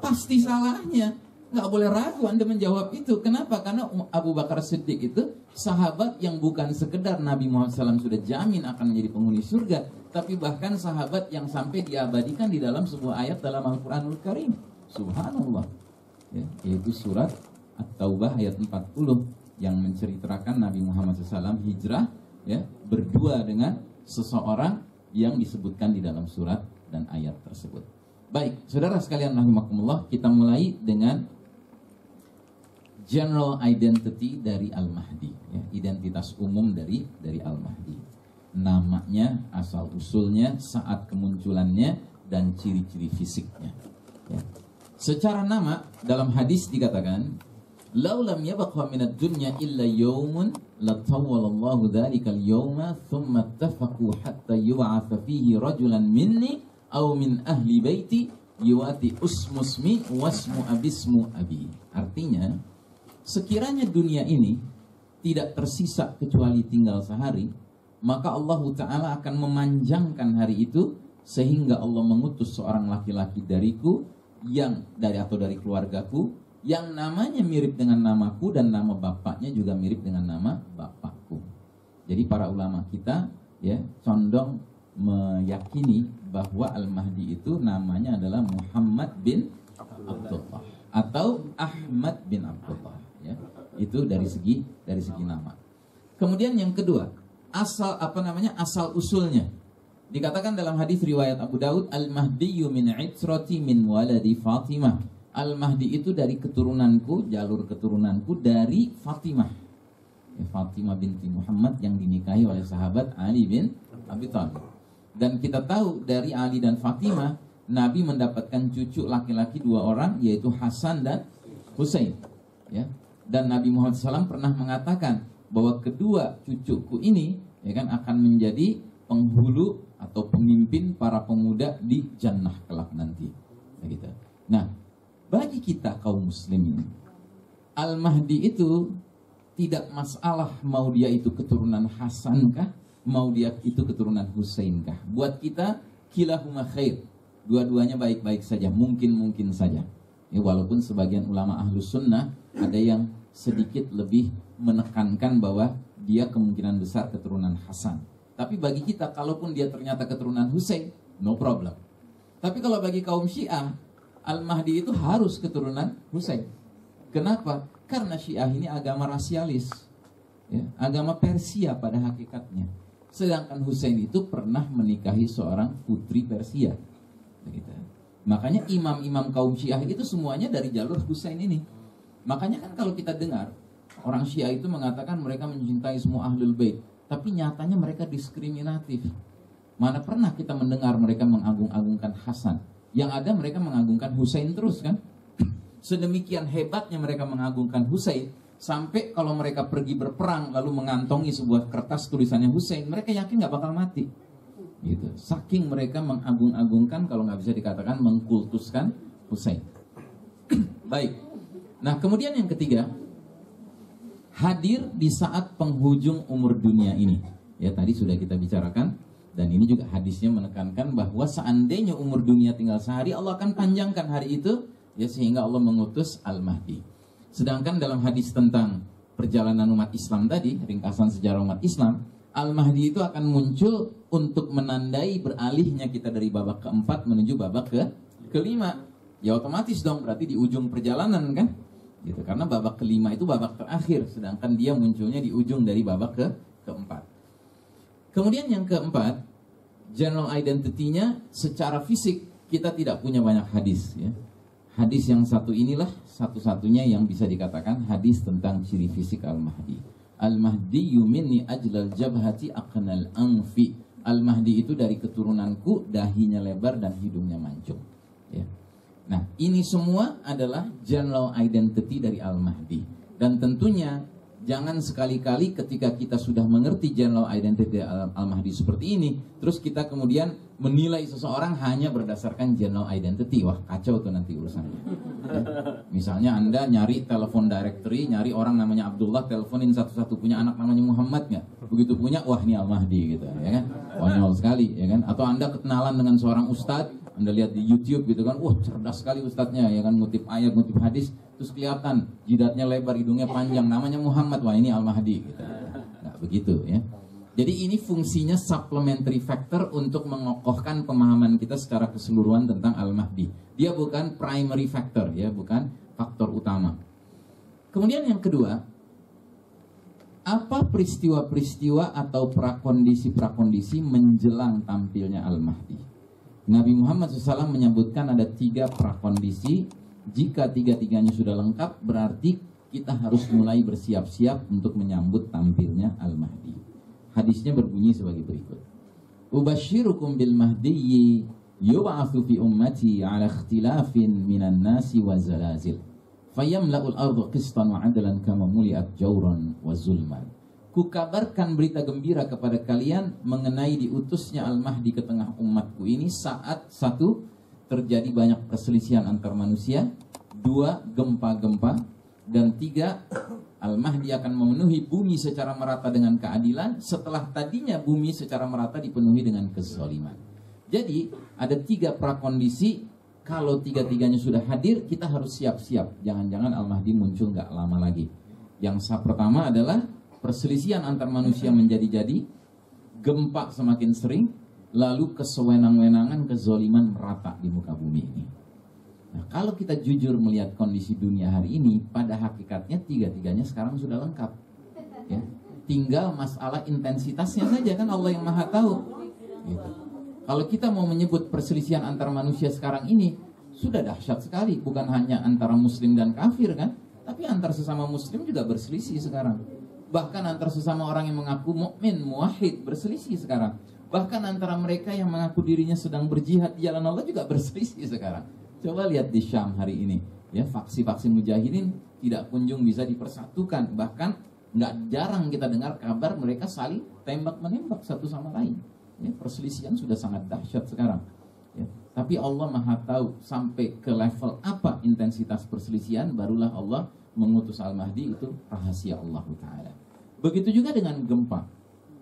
pasti salahnya nggak boleh ragu anda menjawab itu. Kenapa? Karena Abu Bakar Siddiq itu sahabat yang bukan sekedar Nabi Muhammad SAW sudah jamin akan menjadi penghuni surga tapi bahkan sahabat yang sampai diabadikan di dalam sebuah ayat dalam Al-Quranul Karim. Subhanallah. Ya, yaitu surat At-Taubah ayat 40 yang menceritakan Nabi Muhammad SAW hijrah ya berdua dengan seseorang yang disebutkan di dalam surat dan ayat tersebut. Baik, saudara sekalian rahimakumullah, kita mulai dengan general identity dari Al-Mahdi, ya, identitas umum dari dari Al-Mahdi. Namanya, asal usulnya, saat kemunculannya dan ciri-ciri fisiknya. Ya. Secara nama dalam hadis dikatakan, "Lau lam yabqa min ad-dunya illa yawmun latawwala Allahu dzalikal yawma thumma ittafaqu hatta yub'atsa fihi rajulan minni aw min ahli baiti yuwati usmusmi wasmu abismu abi." Artinya, sekiranya dunia ini tidak tersisa kecuali tinggal sehari, maka Allah Ta'ala akan memanjangkan hari itu sehingga Allah mengutus seorang laki-laki dariku yang dari atau dari keluargaku yang namanya mirip dengan namaku dan nama bapaknya juga mirip dengan nama bapakku. Jadi para ulama kita ya condong meyakini bahwa Al-Mahdi itu namanya adalah Muhammad bin Abdullah atau Ahmad bin Abdullah. Itu dari segi dari segi nama. Kemudian yang kedua, asal apa namanya? asal usulnya. Dikatakan dalam hadis riwayat Abu Daud, Al-Mahdi min itrati min waladi Fatimah. Al-Mahdi itu dari keturunanku, jalur keturunanku dari Fatimah. Ya, Fatimah binti Muhammad yang dinikahi oleh sahabat Ali bin Abi Thalib. Dan kita tahu dari Ali dan Fatimah, Nabi mendapatkan cucu laki-laki dua orang, yaitu Hasan dan Hussein. Ya. Dan Nabi Muhammad SAW pernah mengatakan bahwa kedua cucuku ini ya kan akan menjadi penghulu atau pemimpin para pemuda di jannah kelak nanti. Begitu. Nah, bagi kita kaum muslimin, Al-Mahdi itu tidak masalah mau dia itu keturunan Hasan kah, mau dia itu keturunan Husain kah. Buat kita kilahuma khair. Dua-duanya baik-baik saja, mungkin-mungkin saja. Ya, walaupun sebagian ulama ahlus sunnah ada yang sedikit lebih menekankan bahwa dia kemungkinan besar keturunan Hasan. Tapi bagi kita, kalaupun dia ternyata keturunan Hussein, no problem. Tapi kalau bagi kaum Syiah, Al-Mahdi itu harus keturunan Hussein. Kenapa? Karena Syiah ini agama rasialis. Ya, agama Persia pada hakikatnya. Sedangkan Hussein itu pernah menikahi seorang putri Persia. Makanya imam-imam kaum Syiah itu semuanya dari jalur Hussein ini. Makanya kan kalau kita dengar orang Syiah itu mengatakan mereka mencintai semua ahlul bait, tapi nyatanya mereka diskriminatif. Mana pernah kita mendengar mereka mengagung-agungkan Hasan? Yang ada mereka mengagungkan Husain terus kan? Sedemikian hebatnya mereka mengagungkan Husain sampai kalau mereka pergi berperang lalu mengantongi sebuah kertas tulisannya Husain, mereka yakin nggak bakal mati. Gitu. Saking mereka mengagung-agungkan kalau nggak bisa dikatakan mengkultuskan Husain. Baik. Nah, kemudian yang ketiga, hadir di saat penghujung umur dunia ini. Ya tadi sudah kita bicarakan dan ini juga hadisnya menekankan bahwa seandainya umur dunia tinggal sehari Allah akan panjangkan hari itu ya sehingga Allah mengutus Al-Mahdi. Sedangkan dalam hadis tentang perjalanan umat Islam tadi, ringkasan sejarah umat Islam, Al-Mahdi itu akan muncul untuk menandai beralihnya kita dari babak keempat menuju babak ke kelima. Ya otomatis dong berarti di ujung perjalanan kan? Gitu. Karena babak kelima itu babak terakhir, sedangkan dia munculnya di ujung dari babak ke keempat. Kemudian yang keempat, general identity-nya secara fisik kita tidak punya banyak hadis ya. Hadis yang satu inilah satu-satunya yang bisa dikatakan hadis tentang ciri fisik Al-Mahdi. Al-Mahdi yumini ajlal jabhati aqnal anfi. Al-Mahdi itu dari keturunanku, dahinya lebar dan hidungnya mancung. Ya. Nah, ini semua adalah general identity dari Al-Mahdi. Dan tentunya jangan sekali-kali ketika kita sudah mengerti general identity Al-Mahdi seperti ini, terus kita kemudian menilai seseorang hanya berdasarkan general identity. Wah, kacau tuh nanti urusannya. Ya. Misalnya Anda nyari telepon directory, nyari orang namanya Abdullah, teleponin satu-satu punya anak namanya Muhammad nggak? Begitu punya, wah ini Al-Mahdi gitu, ya kan? Konyol sekali, ya kan? Atau Anda kenalan dengan seorang ustadz, anda lihat di YouTube gitu kan, wah cerdas sekali ustadznya ya kan ngutip ayat, ngutip hadis, terus kelihatan jidatnya lebar, hidungnya panjang, namanya Muhammad, wah ini Al-Mahdi gitu. Nah, begitu ya. Jadi ini fungsinya supplementary factor untuk mengokohkan pemahaman kita secara keseluruhan tentang Al-Mahdi. Dia bukan primary factor ya, bukan faktor utama. Kemudian yang kedua, apa peristiwa-peristiwa atau prakondisi-prakondisi menjelang tampilnya Al-Mahdi? Nabi Muhammad SAW menyebutkan ada tiga prakondisi. Jika tiga-tiganya sudah lengkap, berarti kita harus mulai bersiap-siap untuk menyambut tampilnya Al-Mahdi. Hadisnya berbunyi sebagai berikut. Ubashirukum bil mahdiyyi yub'atsu fi ummati ala ikhtilafin minan nasi wa zalazil. Fayamla'ul ardu qistan wa adlan kama muliat jawran wa zulman. Kukabarkan berita gembira kepada kalian mengenai diutusnya Al-Mahdi ke tengah umatku ini saat satu terjadi banyak perselisihan antar manusia, dua gempa-gempa, dan tiga Al-Mahdi akan memenuhi bumi secara merata dengan keadilan setelah tadinya bumi secara merata dipenuhi dengan kezaliman. Jadi ada tiga prakondisi kalau tiga-tiganya sudah hadir kita harus siap-siap. Jangan-jangan Al-Mahdi muncul nggak lama lagi. Yang pertama adalah perselisihan antar manusia menjadi-jadi, gempa semakin sering, lalu kesewenang-wenangan, kezoliman merata di muka bumi ini. Nah, kalau kita jujur melihat kondisi dunia hari ini, pada hakikatnya tiga-tiganya sekarang sudah lengkap. Ya. Tinggal masalah intensitasnya saja kan Allah yang maha tahu. Gitu. Kalau kita mau menyebut perselisihan antar manusia sekarang ini, sudah dahsyat sekali. Bukan hanya antara muslim dan kafir kan, tapi antar sesama muslim juga berselisih sekarang bahkan antara sesama orang yang mengaku mukmin muahid berselisih sekarang. Bahkan antara mereka yang mengaku dirinya sedang berjihad di jalan Allah juga berselisih sekarang. Coba lihat di Syam hari ini. Ya faksi-faksi mujahidin tidak kunjung bisa dipersatukan. Bahkan nggak jarang kita dengar kabar mereka saling tembak menembak satu sama lain. Ya, perselisihan sudah sangat dahsyat sekarang. Ya. tapi Allah maha tahu sampai ke level apa intensitas perselisihan barulah Allah mengutus Al-Mahdi itu rahasia Allah Ta'ala. Begitu juga dengan gempa.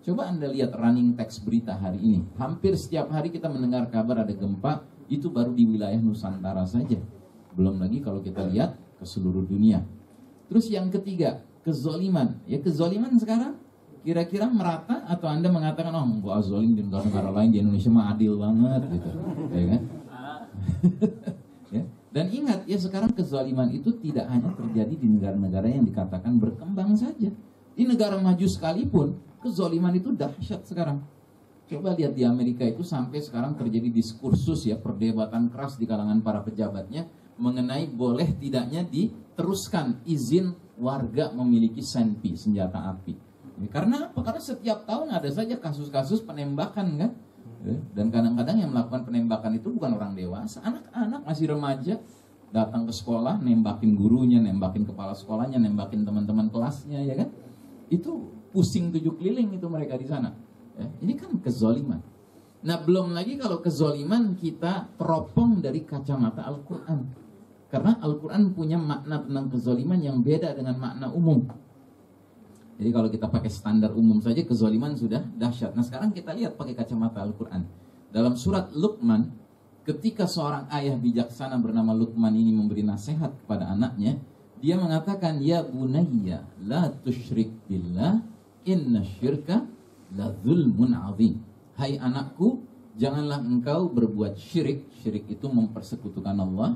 Coba Anda lihat running text berita hari ini. Hampir setiap hari kita mendengar kabar ada gempa, itu baru di wilayah Nusantara saja. Belum lagi kalau kita lihat ke seluruh dunia. Terus yang ketiga, kezoliman. Ya kezoliman sekarang kira-kira merata atau Anda mengatakan, oh gua zolim di negara-negara lain di Indonesia mah adil banget gitu. Ya kan? ya. Dan ingat ya sekarang kezaliman itu tidak hanya terjadi di negara-negara yang dikatakan berkembang saja. Di negara maju sekalipun kezaliman itu dahsyat sekarang. Coba lihat di Amerika itu sampai sekarang terjadi diskursus ya perdebatan keras di kalangan para pejabatnya mengenai boleh tidaknya diteruskan izin warga memiliki senpi senjata api. Karena apa? Karena setiap tahun ada saja kasus-kasus penembakan kan Ya, dan kadang-kadang yang melakukan penembakan itu bukan orang dewasa, anak-anak masih remaja datang ke sekolah, nembakin gurunya, nembakin kepala sekolahnya, nembakin teman-teman kelasnya, ya kan? Itu pusing tujuh keliling itu mereka di sana. Ya, ini kan kezoliman. Nah belum lagi kalau kezoliman kita teropong dari kacamata Al-Quran. Karena Al-Quran punya makna tentang kezoliman yang beda dengan makna umum. Jadi kalau kita pakai standar umum saja kezaliman sudah dahsyat. Nah sekarang kita lihat pakai kacamata Al-Quran. Dalam surat Luqman, ketika seorang ayah bijaksana bernama Luqman ini memberi nasihat kepada anaknya, dia mengatakan, Ya bunayya, la tushrik billah, inna syirka la zulmun azim. Hai anakku, janganlah engkau berbuat syirik. Syirik itu mempersekutukan Allah,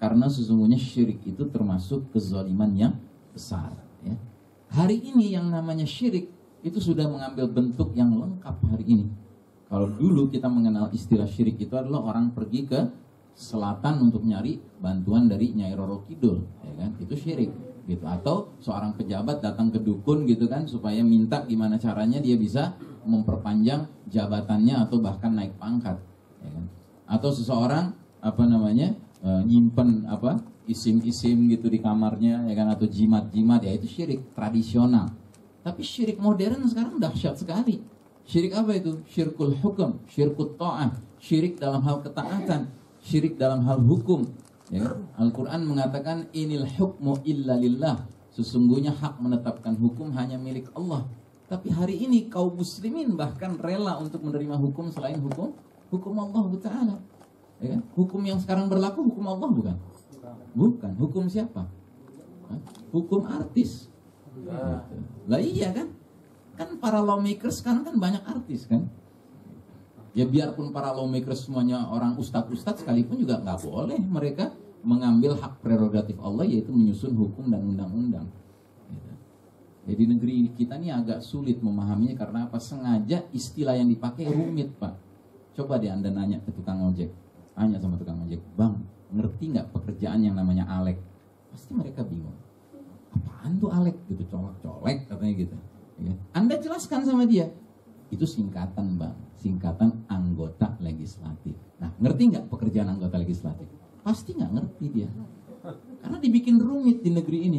karena sesungguhnya syirik itu termasuk kezaliman yang besar. Ya. Hari ini yang namanya syirik itu sudah mengambil bentuk yang lengkap hari ini. Kalau dulu kita mengenal istilah syirik itu adalah orang pergi ke selatan untuk nyari bantuan dari Nyai Roro Kidul, ya kan? Itu syirik gitu. Atau seorang pejabat datang ke dukun gitu kan supaya minta gimana caranya dia bisa memperpanjang jabatannya atau bahkan naik pangkat, ya kan? Atau seseorang apa namanya e, nyimpen apa isim-isim gitu di kamarnya ya kan atau jimat-jimat ya itu syirik tradisional. Tapi syirik modern sekarang dahsyat sekali. Syirik apa itu? Syirkul hukum, syirkut ta'ah, syirik dalam hal ketaatan, syirik dalam hal hukum. Ya? Al-Quran mengatakan inil hukmu illa lillah. Sesungguhnya hak menetapkan hukum hanya milik Allah. Tapi hari ini kaum muslimin bahkan rela untuk menerima hukum selain hukum hukum Allah Taala. Ya, kan? hukum yang sekarang berlaku hukum Allah bukan? Bukan. Hukum siapa? Hukum artis. Gitu. Lah iya kan? Kan para lawmakers sekarang kan banyak artis kan? Ya biarpun para lawmakers semuanya orang ustadz-ustadz sekalipun juga nggak boleh mereka mengambil hak prerogatif Allah yaitu menyusun hukum dan undang-undang. Jadi negeri kita ini agak sulit memahaminya karena apa? Sengaja istilah yang dipakai rumit pak. Coba deh anda nanya ke tukang ojek, tanya sama tukang ojek, bang, ngerti nggak pekerjaan yang namanya alek? Pasti mereka bingung. Apaan tuh alek? Gitu colek-colek katanya gitu. Ya. Anda jelaskan sama dia. Itu singkatan bang, singkatan anggota legislatif. Nah, ngerti nggak pekerjaan anggota legislatif? Pasti nggak ngerti dia. Karena dibikin rumit di negeri ini.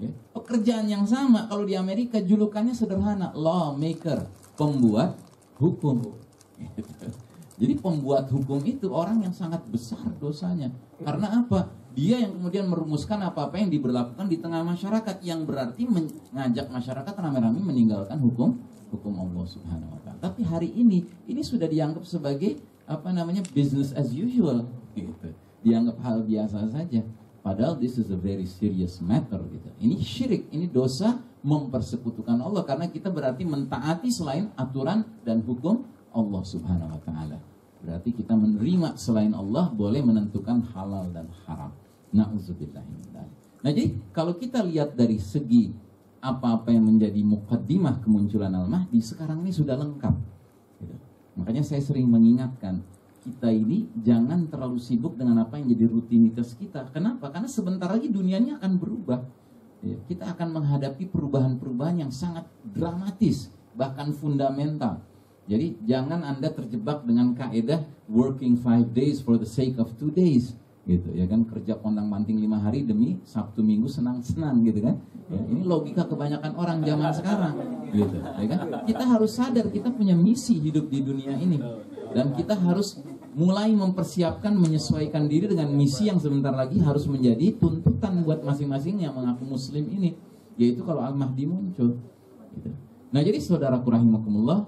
Ya. Pekerjaan yang sama kalau di Amerika julukannya sederhana, lawmaker, pembuat hukum. Jadi pembuat hukum itu orang yang sangat besar dosanya. Karena apa? Dia yang kemudian merumuskan apa-apa yang diberlakukan di tengah masyarakat yang berarti mengajak masyarakat rame-rame meninggalkan hukum hukum Allah Subhanahu wa taala. Tapi hari ini ini sudah dianggap sebagai apa namanya business as usual gitu. Dianggap hal biasa saja. Padahal this is a very serious matter gitu. Ini syirik, ini dosa mempersekutukan Allah karena kita berarti mentaati selain aturan dan hukum Allah Subhanahu wa taala. Berarti kita menerima selain Allah boleh menentukan halal dan haram. Nah jadi kalau kita lihat dari segi apa-apa yang menjadi mukaddimah kemunculan Al-Mahdi sekarang ini sudah lengkap. Gitu. Makanya saya sering mengingatkan kita ini jangan terlalu sibuk dengan apa yang jadi rutinitas kita. Kenapa? Karena sebentar lagi dunianya akan berubah. Ya, kita akan menghadapi perubahan-perubahan yang sangat dramatis, bahkan fundamental. Jadi jangan Anda terjebak dengan kaidah working five days for the sake of two days gitu ya kan? Kerja kondang banting lima hari demi Sabtu Minggu senang-senang gitu kan? Ya, ini logika kebanyakan orang zaman sekarang gitu ya kan? Kita harus sadar kita punya misi hidup di dunia ini. Dan kita harus mulai mempersiapkan menyesuaikan diri dengan misi yang sebentar lagi harus menjadi tuntutan buat masing-masing yang mengaku muslim ini yaitu kalau Al-Mahdi muncul gitu. nah jadi saudara rahimakumullah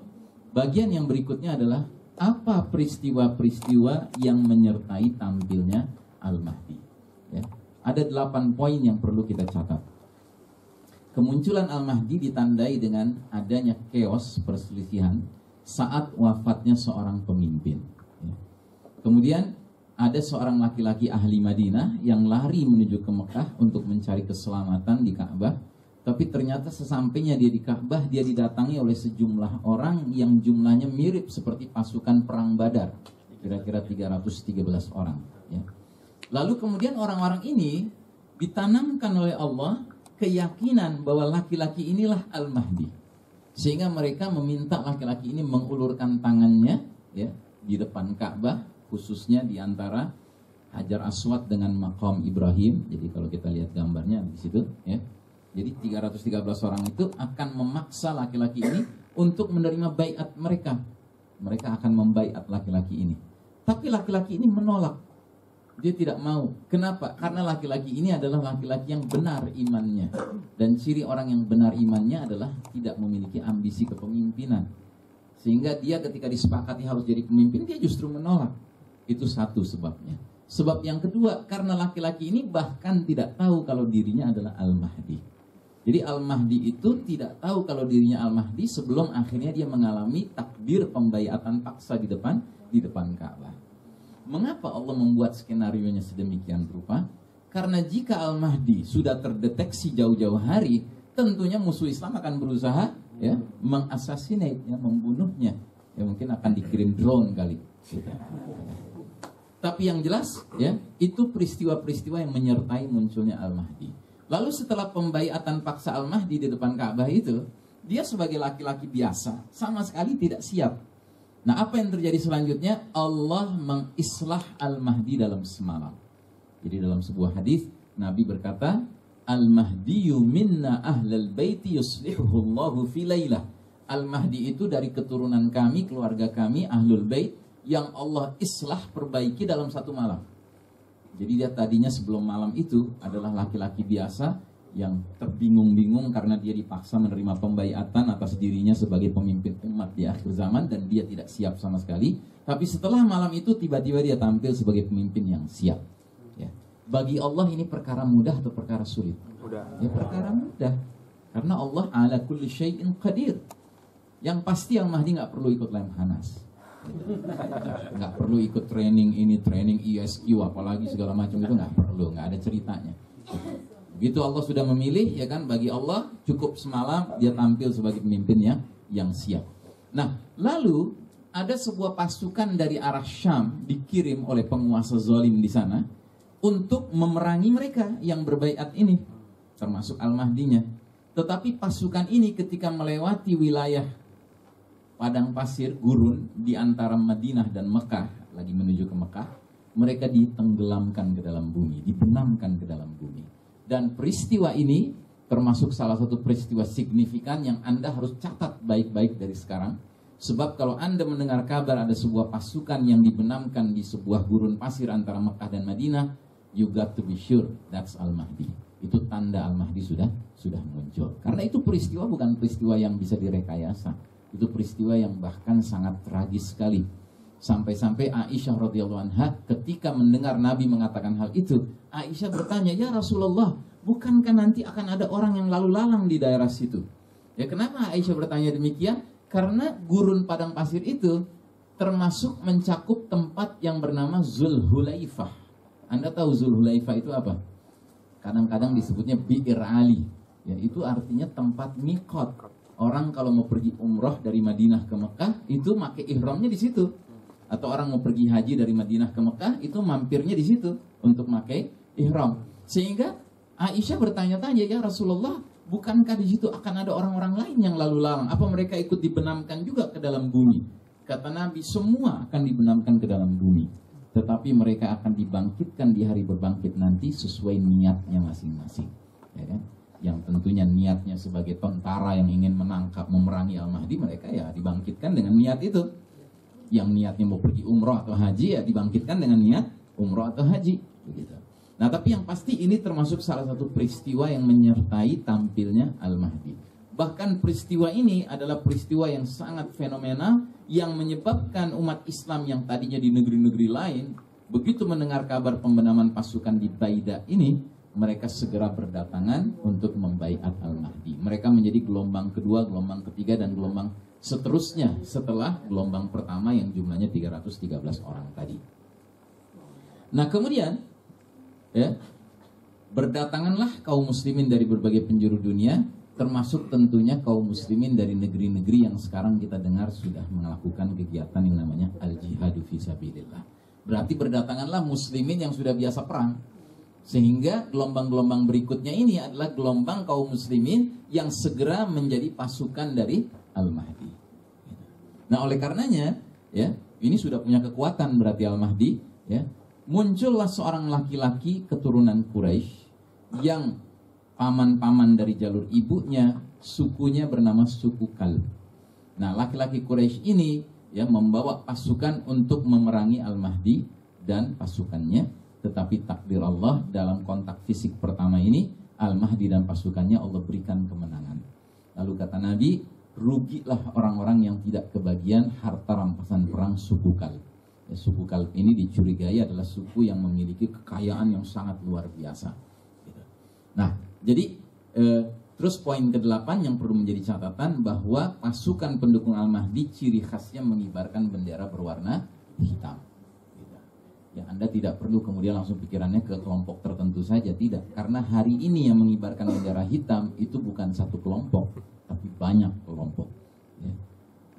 bagian yang berikutnya adalah apa peristiwa-peristiwa yang menyertai tampilnya Al-Mahdi. Ya. Ada delapan poin yang perlu kita catat. Kemunculan Al-Mahdi ditandai dengan adanya chaos perselisihan saat wafatnya seorang pemimpin. Ya. Kemudian ada seorang laki-laki ahli Madinah yang lari menuju ke Mekah untuk mencari keselamatan di Ka'bah. Tapi ternyata sesampainya dia di Ka'bah, dia didatangi oleh sejumlah orang yang jumlahnya mirip seperti pasukan perang Badar. Kira-kira 313 orang. Ya. Lalu kemudian orang-orang ini ditanamkan oleh Allah keyakinan bahwa laki-laki inilah Al-Mahdi. Sehingga mereka meminta laki-laki ini mengulurkan tangannya ya di depan Ka'bah khususnya di antara Hajar Aswad dengan makam Ibrahim. Jadi kalau kita lihat gambarnya di situ ya. Jadi 313 orang itu akan memaksa laki-laki ini untuk menerima baiat mereka. Mereka akan membaiat laki-laki ini. Tapi laki-laki ini menolak Dia tidak mau. Kenapa? Karena laki-laki ini adalah laki-laki yang benar imannya. Dan ciri orang yang benar imannya adalah tidak memiliki ambisi kepemimpinan. Sehingga dia ketika disepakati harus jadi pemimpin, dia justru menolak. Itu satu sebabnya. Sebab yang kedua, karena laki-laki ini bahkan tidak tahu kalau dirinya adalah Al-Mahdi. Jadi Al-Mahdi itu tidak tahu kalau dirinya Al-Mahdi sebelum akhirnya dia mengalami takbir pembayatan paksa di depan di depan Ka'bah. Mengapa Allah membuat skenario nya sedemikian rupa? Karena jika Al-Mahdi sudah terdeteksi jauh-jauh hari, tentunya musuh Islam akan berusaha ya mengasasinate, ya, membunuhnya. Ya mungkin akan dikirim drone kali. Tapi yang jelas ya, itu peristiwa-peristiwa yang menyertai munculnya Al-Mahdi. Lalu setelah pembayatan paksa Al-Mahdi di depan Ka'bah itu, dia sebagai laki-laki biasa sama sekali tidak siap. Nah, apa yang terjadi selanjutnya? Allah mengislah Al-Mahdi dalam semalam. Jadi dalam sebuah hadis Nabi berkata, Al-Mahdi minna ahlal baiti yuslihuhu Allahu fi lailah. Al-Mahdi itu dari keturunan kami, keluarga kami, ahlul bait yang Allah islah perbaiki dalam satu malam. Jadi dia tadinya sebelum malam itu adalah laki-laki biasa yang terbingung-bingung karena dia dipaksa menerima pembayatan atas dirinya sebagai pemimpin umat di akhir zaman dan dia tidak siap sama sekali. Tapi setelah malam itu tiba-tiba dia tampil sebagai pemimpin yang siap. Ya. Bagi Allah ini perkara mudah atau perkara sulit? Udah. Ya perkara mudah. Karena Allah ala kulli syai'in qadir. Yang pasti yang Mahdi nggak perlu ikut lem hanas nggak perlu ikut training ini training ISQ apalagi segala macam itu nggak perlu nggak ada ceritanya begitu Allah sudah memilih ya kan bagi Allah cukup semalam dia tampil sebagai pemimpin yang yang siap. Nah lalu ada sebuah pasukan dari arah Syam dikirim oleh penguasa zalim di sana untuk memerangi mereka yang berbaiat ini termasuk Al-Mahdinya. Tetapi pasukan ini ketika melewati wilayah padang pasir gurun di antara Madinah dan Mekah lagi menuju ke Mekah mereka ditenggelamkan ke dalam bumi dibenamkan ke dalam bumi dan peristiwa ini termasuk salah satu peristiwa signifikan yang Anda harus catat baik-baik dari sekarang. Sebab kalau Anda mendengar kabar ada sebuah pasukan yang dibenamkan di sebuah gurun pasir antara Mekah dan Madinah you got to be sure that's Al-Mahdi. Itu tanda Al-Mahdi sudah sudah muncul. Karena itu peristiwa bukan peristiwa yang bisa direkayasa. Itu peristiwa yang bahkan sangat tragis sekali. Sampai-sampai Aisyah radhiyallahu anha ketika mendengar Nabi mengatakan hal itu, Aisyah bertanya, "Ya Rasulullah, bukankah nanti akan ada orang yang lalu lalang di daerah situ?" Ya kenapa Aisyah bertanya demikian? Karena gurun padang pasir itu termasuk mencakup tempat yang bernama Zulhulaifah. Anda tahu Zulhulaifah itu apa? Kadang-kadang disebutnya Bi'ir Ali. Ya, itu artinya tempat mikot orang kalau mau pergi umroh dari Madinah ke Mekah itu pakai ihramnya di situ. Atau orang mau pergi haji dari Madinah ke Mekah itu mampirnya di situ untuk pakai ihram. Sehingga Aisyah bertanya-tanya, "Ya Rasulullah, bukankah di situ akan ada orang-orang lain yang lalu lalang? Apa mereka ikut dibenamkan juga ke dalam bumi?" Kata Nabi, "Semua akan dibenamkan ke dalam bumi." Tetapi mereka akan dibangkitkan di hari berbangkit nanti sesuai niatnya masing-masing. Ya kan? yang tentunya niatnya sebagai tentara yang ingin menangkap memerangi Al-Mahdi mereka ya dibangkitkan dengan niat itu yang niatnya mau pergi umroh atau haji ya dibangkitkan dengan niat umroh atau haji begitu nah tapi yang pasti ini termasuk salah satu peristiwa yang menyertai tampilnya Al-Mahdi bahkan peristiwa ini adalah peristiwa yang sangat fenomenal yang menyebabkan umat Islam yang tadinya di negeri-negeri lain begitu mendengar kabar pembenaman pasukan di Baida ini mereka segera berdatangan untuk membaiat Al-Mahdi. Mereka menjadi gelombang kedua, gelombang ketiga, dan gelombang seterusnya setelah gelombang pertama yang jumlahnya 313 orang tadi. Nah kemudian, ya, berdatanganlah kaum muslimin dari berbagai penjuru dunia, termasuk tentunya kaum muslimin dari negeri-negeri yang sekarang kita dengar sudah melakukan kegiatan yang namanya al-jihadu fisabilillah. Berarti berdatanganlah muslimin yang sudah biasa perang, sehingga gelombang-gelombang berikutnya ini adalah gelombang kaum muslimin yang segera menjadi pasukan dari Al-Mahdi. Nah, oleh karenanya, ya, ini sudah punya kekuatan berarti Al-Mahdi, ya. Muncullah seorang laki-laki keturunan Quraisy yang paman-paman dari jalur ibunya, sukunya bernama suku Kalb. Nah, laki-laki Quraisy ini ya membawa pasukan untuk memerangi Al-Mahdi dan pasukannya Tetapi takdir Allah dalam kontak fisik pertama ini, Al-Mahdi dan pasukannya Allah berikan kemenangan. Lalu kata Nabi, rugilah orang-orang yang tidak kebagian harta rampasan perang suku Kalb. Ya, suku Kalb ini dicurigai adalah suku yang memiliki kekayaan yang sangat luar biasa. Gitu. Nah, jadi eh, terus poin ke-8 yang perlu menjadi catatan bahwa pasukan pendukung Al-Mahdi ciri khasnya mengibarkan bendera berwarna hitam. Gitu. Ya, Anda tidak perlu kemudian langsung pikirannya ke kelompok tertentu saja, tidak. Karena hari ini yang mengibarkan bendera hitam itu bukan satu kelompok, tapi banyak kelompok. Ya.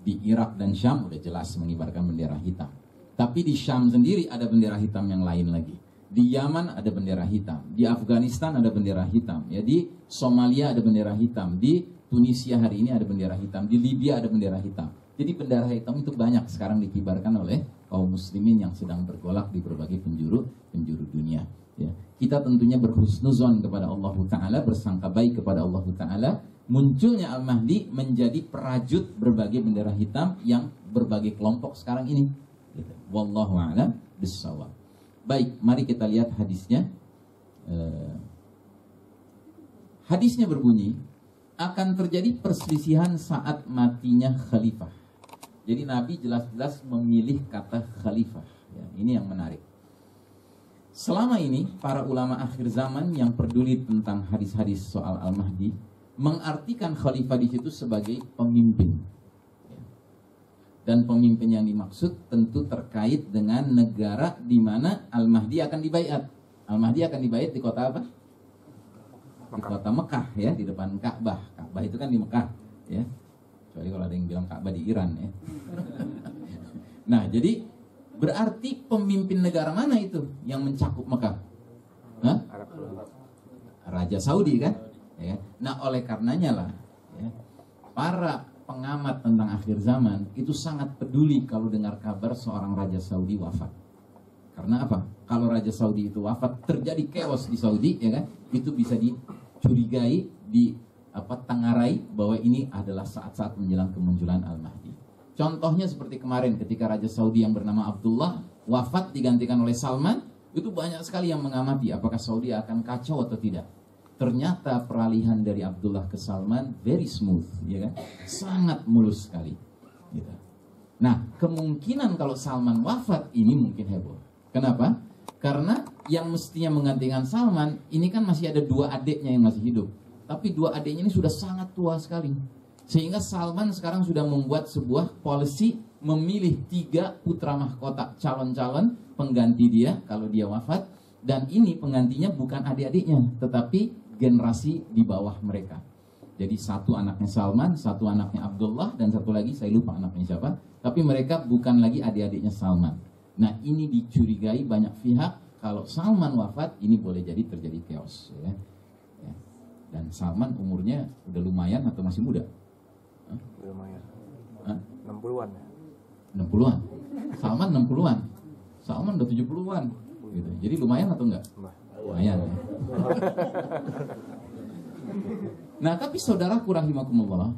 Di Irak dan Syam udah jelas mengibarkan bendera hitam. Tapi di Syam sendiri ada bendera hitam yang lain lagi. Di Yaman ada bendera hitam, di Afghanistan ada bendera hitam, ya di Somalia ada bendera hitam, di Tunisia hari ini ada bendera hitam, di Libya ada bendera hitam. Jadi bendera hitam itu banyak sekarang dikibarkan oleh kaum muslimin yang sedang bergolak di berbagai penjuru penjuru dunia. Ya. Kita tentunya berhusnuzon kepada Allah Ta'ala, bersangka baik kepada Allah Ta'ala. Munculnya Al-Mahdi menjadi perajut berbagai bendera hitam yang berbagai kelompok sekarang ini. Gitu. Wallahu a'lam bissawab. Baik, mari kita lihat hadisnya. Eh, hadisnya berbunyi, akan terjadi perselisihan saat matinya khalifah. Jadi Nabi jelas-jelas memilih kata khalifah. Ya, ini yang menarik. Selama ini para ulama akhir zaman yang peduli tentang hadis-hadis soal Al-Mahdi mengartikan khalifah di situ sebagai pemimpin. Dan pemimpin yang dimaksud tentu terkait dengan negara di mana Al-Mahdi akan dibaiat. Al-Mahdi akan dibaiat di kota apa? Di kota Mekah ya, di depan Ka'bah. Ka'bah itu kan di Mekah ya. Kecuali kalau ada yang bilang Ka'bah di Iran ya. nah, jadi berarti pemimpin negara mana itu yang mencakup Mekah? Hah? Raja Saudi kan? Ya. Nah, oleh karenanya lah ya, para pengamat tentang akhir zaman itu sangat peduli kalau dengar kabar seorang raja Saudi wafat. Karena apa? Kalau raja Saudi itu wafat, terjadi chaos di Saudi ya kan? Itu bisa dicurigai, di apa tengarai bahwa ini adalah saat-saat menjelang kemunculan Al-Mahdi. Contohnya seperti kemarin ketika raja Saudi yang bernama Abdullah wafat digantikan oleh Salman, itu banyak sekali yang mengamati apakah Saudi akan kacau atau tidak. Ternyata peralihan dari Abdullah ke Salman very smooth, ya kan? Sangat mulus sekali. Gitu. Nah, kemungkinan kalau Salman wafat ini mungkin heboh. Kenapa? Karena yang mestinya menggantikan Salman ini kan masih ada dua adiknya yang masih hidup. Tapi dua adiknya ini sudah sangat tua sekali. Sehingga Salman sekarang sudah membuat sebuah polisi memilih tiga putra mahkota calon-calon pengganti dia kalau dia wafat. Dan ini penggantinya bukan adik-adiknya, tetapi generasi di bawah mereka. Jadi satu anaknya Salman, satu anaknya Abdullah, dan satu lagi saya lupa anaknya siapa. Tapi mereka bukan lagi adik-adiknya Salman. Nah ini dicurigai banyak pihak kalau Salman wafat ini boleh jadi terjadi chaos. Ya. Ya. Dan Salman umurnya udah lumayan atau masih muda? Hah? Lumayan. Hah? 60-an ya. 60-an. Salman 60-an. Salman udah 70-an. Gitu. Jadi lumayan atau enggak? Mbah. Lumayan ya. Nah, tapi saudaraku rahimakumullah,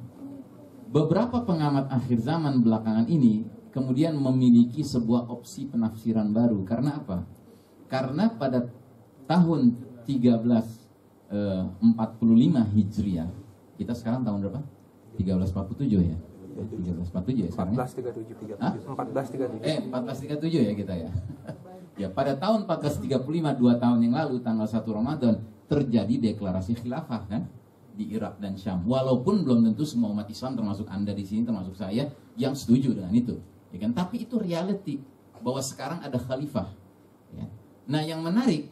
beberapa pengamat akhir zaman belakangan ini kemudian memiliki sebuah opsi penafsiran baru. Karena apa? Karena pada tahun 1345 Hijriah, kita sekarang tahun berapa? 1347 ya? Eh, 1347 ya sekarang ya? 1437 Hah? 1437. Eh, 1437 ya kita ya. Ya, pada tahun 1435 dua tahun yang lalu tanggal 1 Ramadan terjadi deklarasi khilafah kan di Irak dan Syam. Walaupun belum tentu semua umat Islam termasuk Anda di sini termasuk saya yang setuju dengan itu. Ya kan? Tapi itu reality bahwa sekarang ada khalifah. Ya. Nah, yang menarik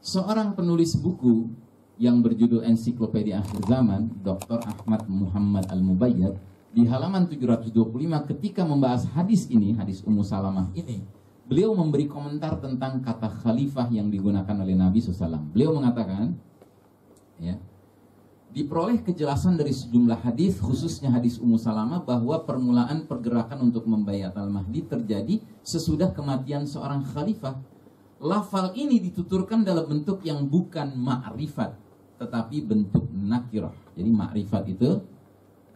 seorang penulis buku yang berjudul Ensiklopedia Akhir Zaman, Dr. Ahmad Muhammad Al-Mubayyad, di halaman 725 ketika membahas hadis ini, hadis Ummu Salamah ini, beliau memberi komentar tentang kata khalifah yang digunakan oleh Nabi SAW. Beliau mengatakan, ya, diperoleh kejelasan dari sejumlah hadis, khususnya hadis Ummu Salamah, bahwa permulaan pergerakan untuk membayat Al-Mahdi terjadi sesudah kematian seorang khalifah. Lafal ini dituturkan dalam bentuk yang bukan ma'rifat, tetapi bentuk nakirah. Jadi ma'rifat itu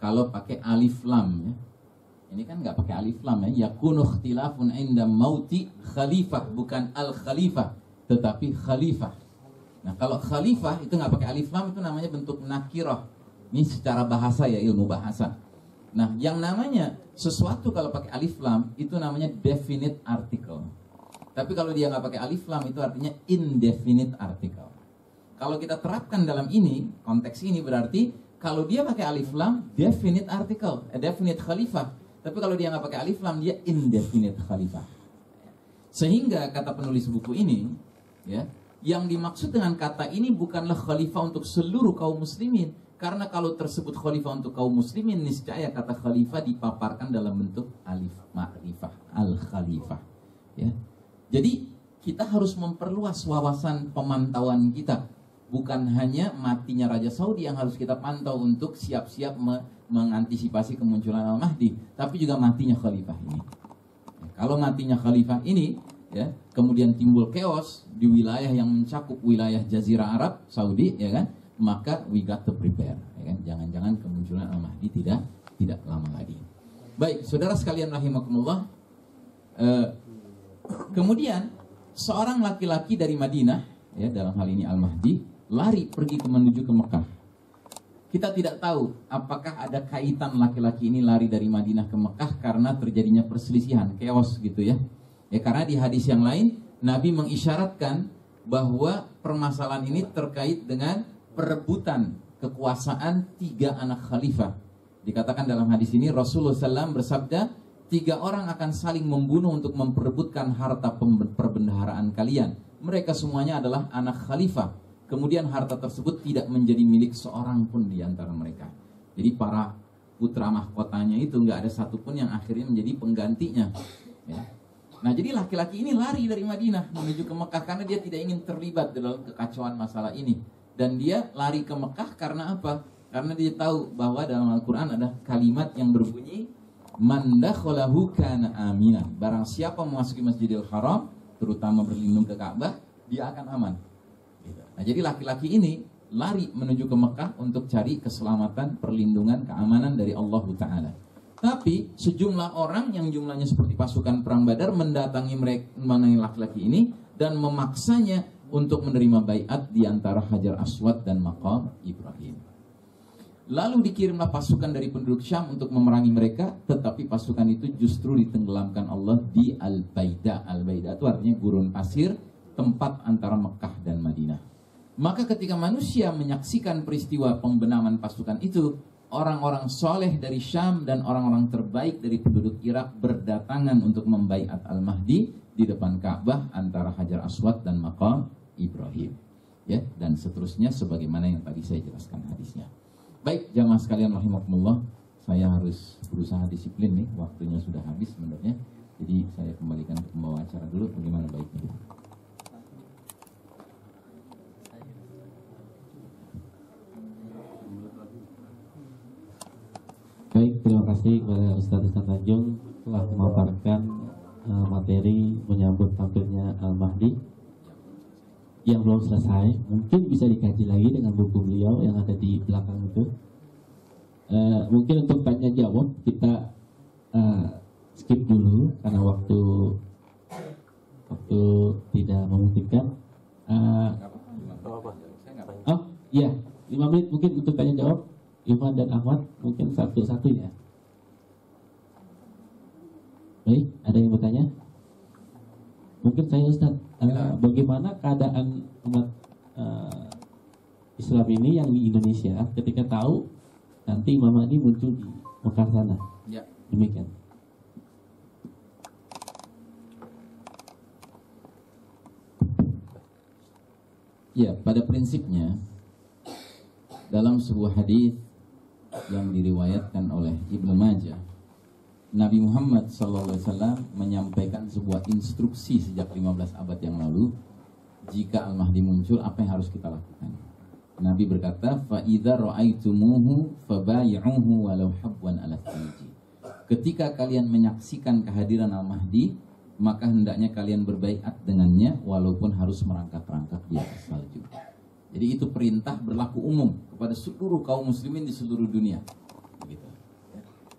kalau pakai alif lam ya. Ini kan nggak pakai alif lam ya. Yakunu ikhtilafun inda mauti khalifah bukan al khalifah. tetapi khalifah. Nah, kalau khalifah itu nggak pakai alif lam itu namanya bentuk nakirah. Ini secara bahasa ya ilmu bahasa. Nah, yang namanya sesuatu kalau pakai alif lam itu namanya definite article. Tapi kalau dia nggak pakai alif lam itu artinya indefinite article. Kalau kita terapkan dalam ini, konteks ini berarti kalau dia pakai alif lam, definite article, eh, definite khalifah. Tapi kalau dia nggak pakai alif lam, dia indefinite khalifah. Sehingga kata penulis buku ini, ya, yang dimaksud dengan kata ini bukanlah khalifah untuk seluruh kaum muslimin, karena kalau tersebut khalifah untuk kaum muslimin, niscaya kata khalifah dipaparkan dalam bentuk alif ma'rifah, al-khalifah. Ya. Jadi kita harus memperluas wawasan pemantauan kita. Bukan hanya matinya Raja Saudi yang harus kita pantau untuk siap-siap mengantisipasi kemunculan Al-Mahdi, tapi juga matinya khalifah ini. Ya, kalau matinya khalifah ini, ya, kemudian timbul chaos di wilayah yang mencakup wilayah Jazirah Arab, Saudi, ya kan? Maka we got to prepare, ya kan? Jangan-jangan kemunculan Al-Mahdi tidak tidak lama lagi. Baik, saudara sekalian rahimakumullah. eh, kemudian seorang laki-laki dari Madinah, ya dalam hal ini Al-Mahdi, lari pergi ke menuju ke Mekah. Kita tidak tahu apakah ada kaitan laki-laki ini lari dari Madinah ke Mekah karena terjadinya perselisihan, chaos gitu ya. Ya karena di hadis yang lain Nabi mengisyaratkan bahwa permasalahan ini terkait dengan perebutan kekuasaan tiga anak khalifah. Dikatakan dalam hadis ini Rasulullah SAW bersabda, tiga orang akan saling membunuh untuk memperebutkan harta perbendaharaan kalian. Mereka semuanya adalah anak khalifah. Kemudian harta tersebut tidak menjadi milik seorang pun di antara mereka. Jadi para putra mahkotanya itu nggak ada satupun yang akhirnya menjadi penggantinya. Ya. Nah jadi laki-laki ini lari dari Madinah menuju ke Mekah karena dia tidak ingin terlibat dalam kekacauan masalah ini. Dan dia lari ke Mekah karena apa? Karena dia tahu bahwa dalam Al-Quran ada kalimat yang berbunyi Mandakholahu kana aminan Barang siapa memasuki Masjidil Haram Terutama berlindung ke Ka'bah Dia akan aman. Nah jadi laki-laki ini lari menuju ke Mekah untuk cari keselamatan, perlindungan, keamanan dari Allah Ta'ala. Tapi sejumlah orang yang jumlahnya seperti pasukan perang Badar mendatangi mereka mengenai laki-laki ini dan memaksanya untuk menerima bayat di antara Hajar Aswad dan Maqam Ibrahim. Lalu dikirimlah pasukan dari penduduk Syam untuk memerangi mereka, tetapi pasukan itu justru ditenggelamkan Allah di Al-Baida. Al-Baida itu artinya gurun pasir, tempat antara Mekah dan Madinah. Maka ketika manusia menyaksikan peristiwa pembenaman pasukan itu, orang-orang soleh dari Syam dan orang-orang terbaik dari penduduk Irak berdatangan untuk membaiat Al-Mahdi di depan Ka'bah antara Hajar Aswad dan Maqam Ibrahim. Ya, dan seterusnya sebagaimana yang tadi saya jelaskan hadisnya. Baik, jamaah sekalian rahimakumullah, saya harus berusaha disiplin nih, waktunya sudah habis sebenarnya. Jadi saya kembalikan ke pembawa acara dulu bagaimana baiknya. Baik, terima kasih kepada Ustaz Ustaz Tanjung telah memaparkan eh, materi menyambut tampilnya Al-Mahdi yang belum selesai. Mungkin bisa dikaji lagi dengan buku beliau yang ada di belakang itu. Eh, mungkin untuk tanya jawab kita eh, skip dulu karena waktu waktu tidak memungkinkan. Eh, oh iya, lima menit mungkin untuk tanya jawab. Ivan dan Ahmad mungkin satu-satu ya. Baik, ada yang bertanya? Mungkin saya Ustaz, eh, bagaimana keadaan umat eh, Islam ini yang di Indonesia ketika tahu nanti Imam Mahdi muncul di Mekah sana? Ya. Demikian. Ya, pada prinsipnya dalam sebuah hadis yang diriwayatkan oleh Ibnu Majah. Nabi Muhammad SAW menyampaikan sebuah instruksi sejak 15 abad yang lalu jika Al-Mahdi muncul apa yang harus kita lakukan? Nabi berkata فَإِذَا رَأَيْتُمُوهُ fabayi'uhu وَلَوْ habwan ala ketika kalian menyaksikan kehadiran Al-Mahdi maka hendaknya kalian berbaikat dengannya walaupun harus merangkak-rangkak di atas salju. Jadi itu perintah berlaku umum kepada seluruh kaum muslimin di seluruh dunia. Begitu.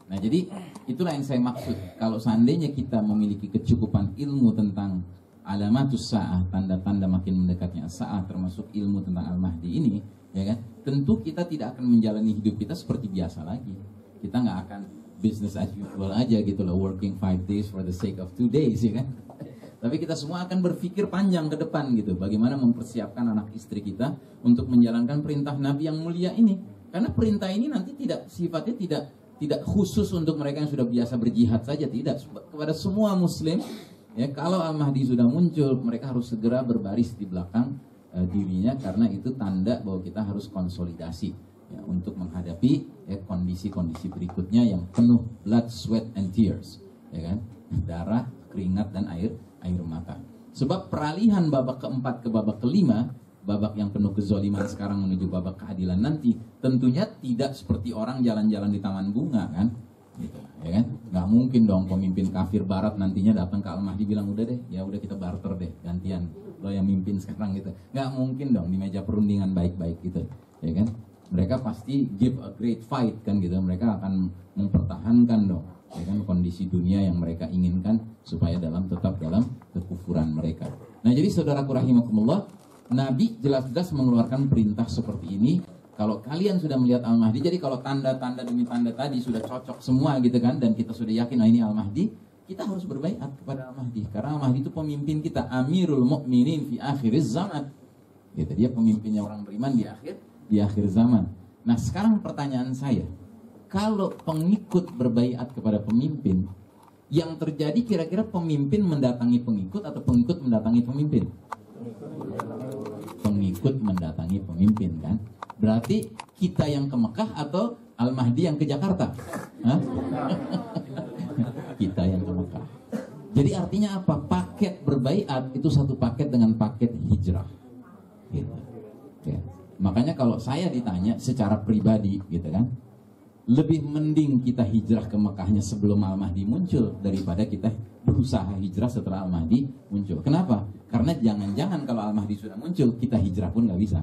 Nah jadi itulah yang saya maksud. Kalau seandainya kita memiliki kecukupan ilmu tentang alamatus sa'ah, tanda-tanda makin mendekatnya sa'ah termasuk ilmu tentang Al-Mahdi ini, ya kan? Tentu kita tidak akan menjalani hidup kita seperti biasa lagi. Kita nggak akan business as usual aja gitu loh, working five days for the sake of two days, ya kan? Tapi kita semua akan berpikir panjang ke depan gitu, bagaimana mempersiapkan anak istri kita untuk menjalankan perintah Nabi yang mulia ini. Karena perintah ini nanti tidak sifatnya tidak tidak khusus untuk mereka yang sudah biasa berjihad saja, tidak kepada semua muslim Ya, kalau Al-Mahdi sudah muncul, mereka harus segera berbaris di belakang uh, dirinya karena itu tanda bahwa kita harus konsolidasi ya, untuk menghadapi ya, kondisi-kondisi berikutnya yang penuh blood, sweat, and tears, ya kan? Darah, keringat dan air air mata. Sebab peralihan babak keempat ke babak kelima, babak yang penuh kezoliman sekarang menuju babak keadilan nanti, tentunya tidak seperti orang jalan-jalan di taman bunga kan? gitu ya kan? Nggak mungkin dong pemimpin kafir barat nantinya datang ke Al Mahdi bilang udah deh ya udah kita barter deh gantian. Lo yang mimpin sekarang gitu. Nggak mungkin dong di meja perundingan baik-baik gitu ya kan? Mereka pasti give a great fight kan gitu. Mereka akan mempertahankan dong ya kan kondisi dunia yang mereka inginkan supaya dalam tetap dalam kekufuran mereka nah jadi saudaraku rahimakumullah Nabi jelas-jelas mengeluarkan perintah seperti ini kalau kalian sudah melihat Al-Mahdi, jadi kalau tanda-tanda demi tanda tadi sudah cocok semua gitu kan, dan kita sudah yakin, nah ini Al-Mahdi, kita harus berbaikat kepada Al-Mahdi. Karena Al-Mahdi itu pemimpin kita, Amirul Mukminin fi akhir zaman. Gitu, dia pemimpinnya orang beriman di akhir di akhir zaman. Nah sekarang pertanyaan saya, kalau pengikut berbaikat kepada pemimpin, yang terjadi kira-kira pemimpin mendatangi pengikut atau pengikut mendatangi pemimpin? Pengikut mendatangi pemimpin kan? Berarti kita yang ke Mekah atau Al-Mahdi yang ke Jakarta? Hah? kita yang ke Mekah. Jadi artinya apa? Paket berbaiat itu satu paket dengan paket hijrah. Gitu. Ya. Makanya kalau saya ditanya secara pribadi gitu kan, lebih mending kita hijrah ke Mekahnya sebelum Al-Mahdi muncul daripada kita berusaha hijrah setelah Al-Mahdi muncul. Kenapa? Karena jangan-jangan kalau Al-Mahdi sudah muncul, kita hijrah pun nggak bisa.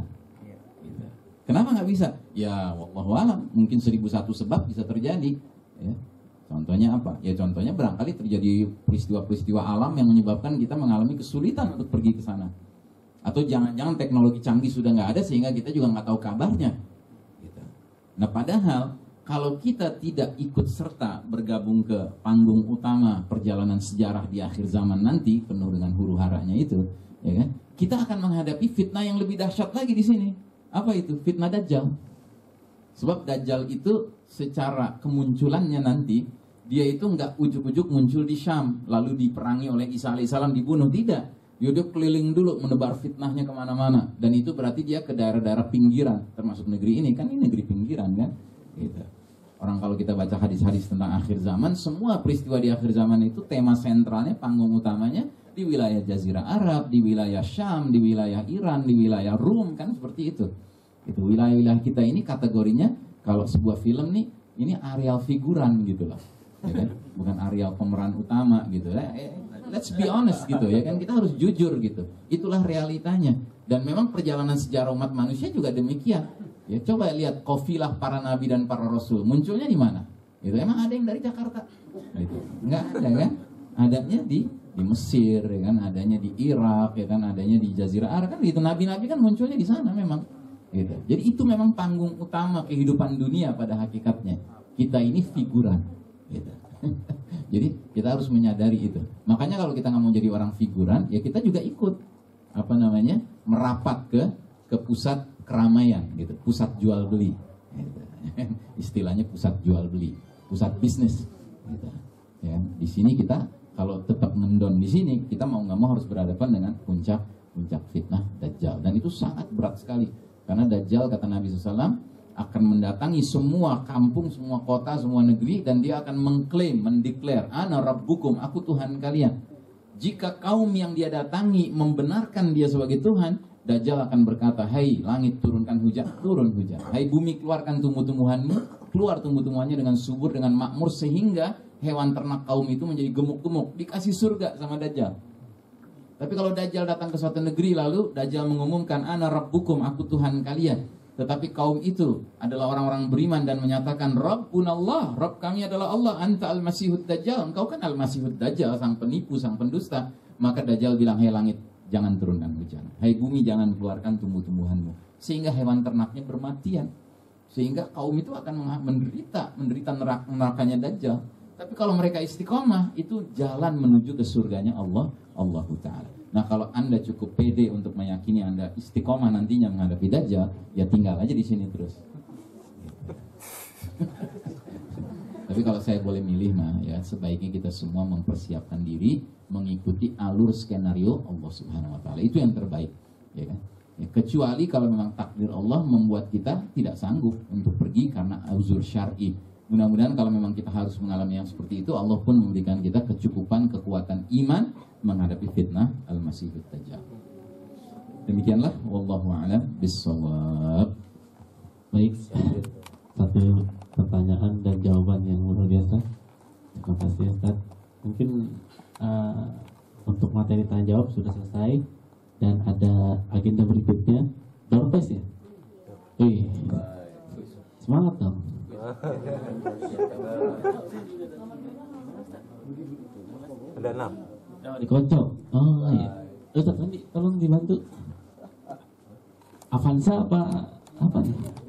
Kenapa nggak bisa? Ya, wallahu alam. Mungkin seribu satu sebab bisa terjadi. Ya. Contohnya apa? Ya contohnya barangkali terjadi peristiwa-peristiwa alam yang menyebabkan kita mengalami kesulitan untuk pergi ke sana. Atau jangan-jangan teknologi canggih sudah nggak ada sehingga kita juga nggak tahu kabarnya. Gitu. Nah padahal kalau kita tidak ikut serta bergabung ke panggung utama perjalanan sejarah di akhir zaman nanti penuh dengan huru haranya itu, ya kan? Kita akan menghadapi fitnah yang lebih dahsyat lagi di sini. Apa itu? Fitnah Dajjal. Sebab Dajjal itu secara kemunculannya nanti dia itu nggak ujuk-ujuk muncul di Syam lalu diperangi oleh Isa alaihissalam dibunuh tidak dia keliling dulu menebar fitnahnya ke mana-mana dan itu berarti dia ke daerah-daerah pinggiran termasuk negeri ini kan ini negeri pinggiran kan gitu. Orang kalau kita baca hadis-hadis tentang akhir zaman semua peristiwa di akhir zaman itu tema sentralnya panggung utamanya di wilayah Jazirah Arab, di wilayah Syam, di wilayah Iran, di wilayah Rum kan seperti itu. Itu wilayah-wilayah kita ini kategorinya kalau sebuah film nih ini areal figuran gitu loh. Ya kan? Bukan areal pemeran utama gitu. Eh, eh, let's be honest gitu ya kan kita harus jujur gitu. Itulah realitanya. Dan memang perjalanan sejarah umat manusia juga demikian. Ya coba lihat kofilah para nabi dan para rasul munculnya di mana? Itu emang ada yang dari Jakarta? Itu nggak ada kan? Adanya di di Mesir, ya kan, adanya di Irak, ya kan, adanya di Jazirah Arab kan gitu. Nabi-nabi kan munculnya di sana memang. Gitu. Jadi itu memang panggung utama kehidupan dunia pada hakikatnya. Kita ini figuran. Gitu. jadi kita harus menyadari itu. Makanya kalau kita nggak mau jadi orang figuran, ya kita juga ikut apa namanya merapat ke ke pusat keramaian gitu, pusat jual beli. Gitu. Istilahnya pusat jual beli, pusat bisnis. Gitu. Ya, di sini kita kalau tetap mendon di sini, kita mau nggak mau harus berhadapan dengan puncak puncak fitnah Dajjal. Dan itu sangat berat sekali. Karena Dajjal, kata Nabi SAW, akan mendatangi semua kampung, semua kota, semua negeri, dan dia akan mengklaim, mendeklar, Ana Rabbukum, aku Tuhan kalian. Jika kaum yang dia datangi membenarkan dia sebagai Tuhan, Dajjal akan berkata, Hai langit turunkan hujan, turun hujan. Hai bumi keluarkan tumbuh-tumbuhanmu, keluar tumbuh-tumbuhannya dengan subur, dengan makmur, sehingga hewan ternak kaum itu menjadi gemuk-gemuk, dikasih surga sama Dajjal. Tapi kalau Dajjal datang ke suatu negeri lalu Dajjal mengumumkan ana rabbukum aku Tuhan kalian. Tetapi kaum itu adalah orang-orang beriman dan menyatakan Rabbunallah, Rabb kami adalah Allah, anta al-masihud Dajjal. Engkau kan al-masihud Dajjal, sang penipu, sang pendusta. Maka Dajjal bilang, hai langit, jangan turunkan hujan. Hai bumi, jangan keluarkan tumbuh-tumbuhanmu. Sehingga hewan ternaknya bermatian. Sehingga kaum itu akan menderita, menderita nerak, nerakanya Dajjal. Tapi kalau mereka istiqomah, itu jalan menuju ke surganya Allah, Allah Ta'ala. Nah kalau Anda cukup pede untuk meyakini Anda istiqomah nantinya menghadapi Dajjal, ya tinggal aja di sini terus. Tapi kalau saya boleh milih mah ya sebaiknya kita semua mempersiapkan diri mengikuti alur skenario Allah Subhanahu wa taala. Itu yang terbaik, ya kan? Ya, kecuali kalau memang takdir Allah membuat kita tidak sanggup untuk pergi karena uzur syar'i. Mudah-mudahan kalau memang kita harus mengalami yang seperti itu, Allah pun memberikan kita kecukupan kekuatan iman menghadapi fitnah al-masihud dajjal. Demikianlah wallahu a'lam bissawab. Baik, satu pertanyaan dan jawaban yang luar biasa. Terima kasih Ustaz. Mungkin uh, untuk materi tanya jawab sudah selesai dan ada agenda berikutnya. Door prize ya? Wih, semangat dong. Ada enam. Dikocok. Oh iya. Ustaz nanti tolong dibantu. Avanza apa apa nih?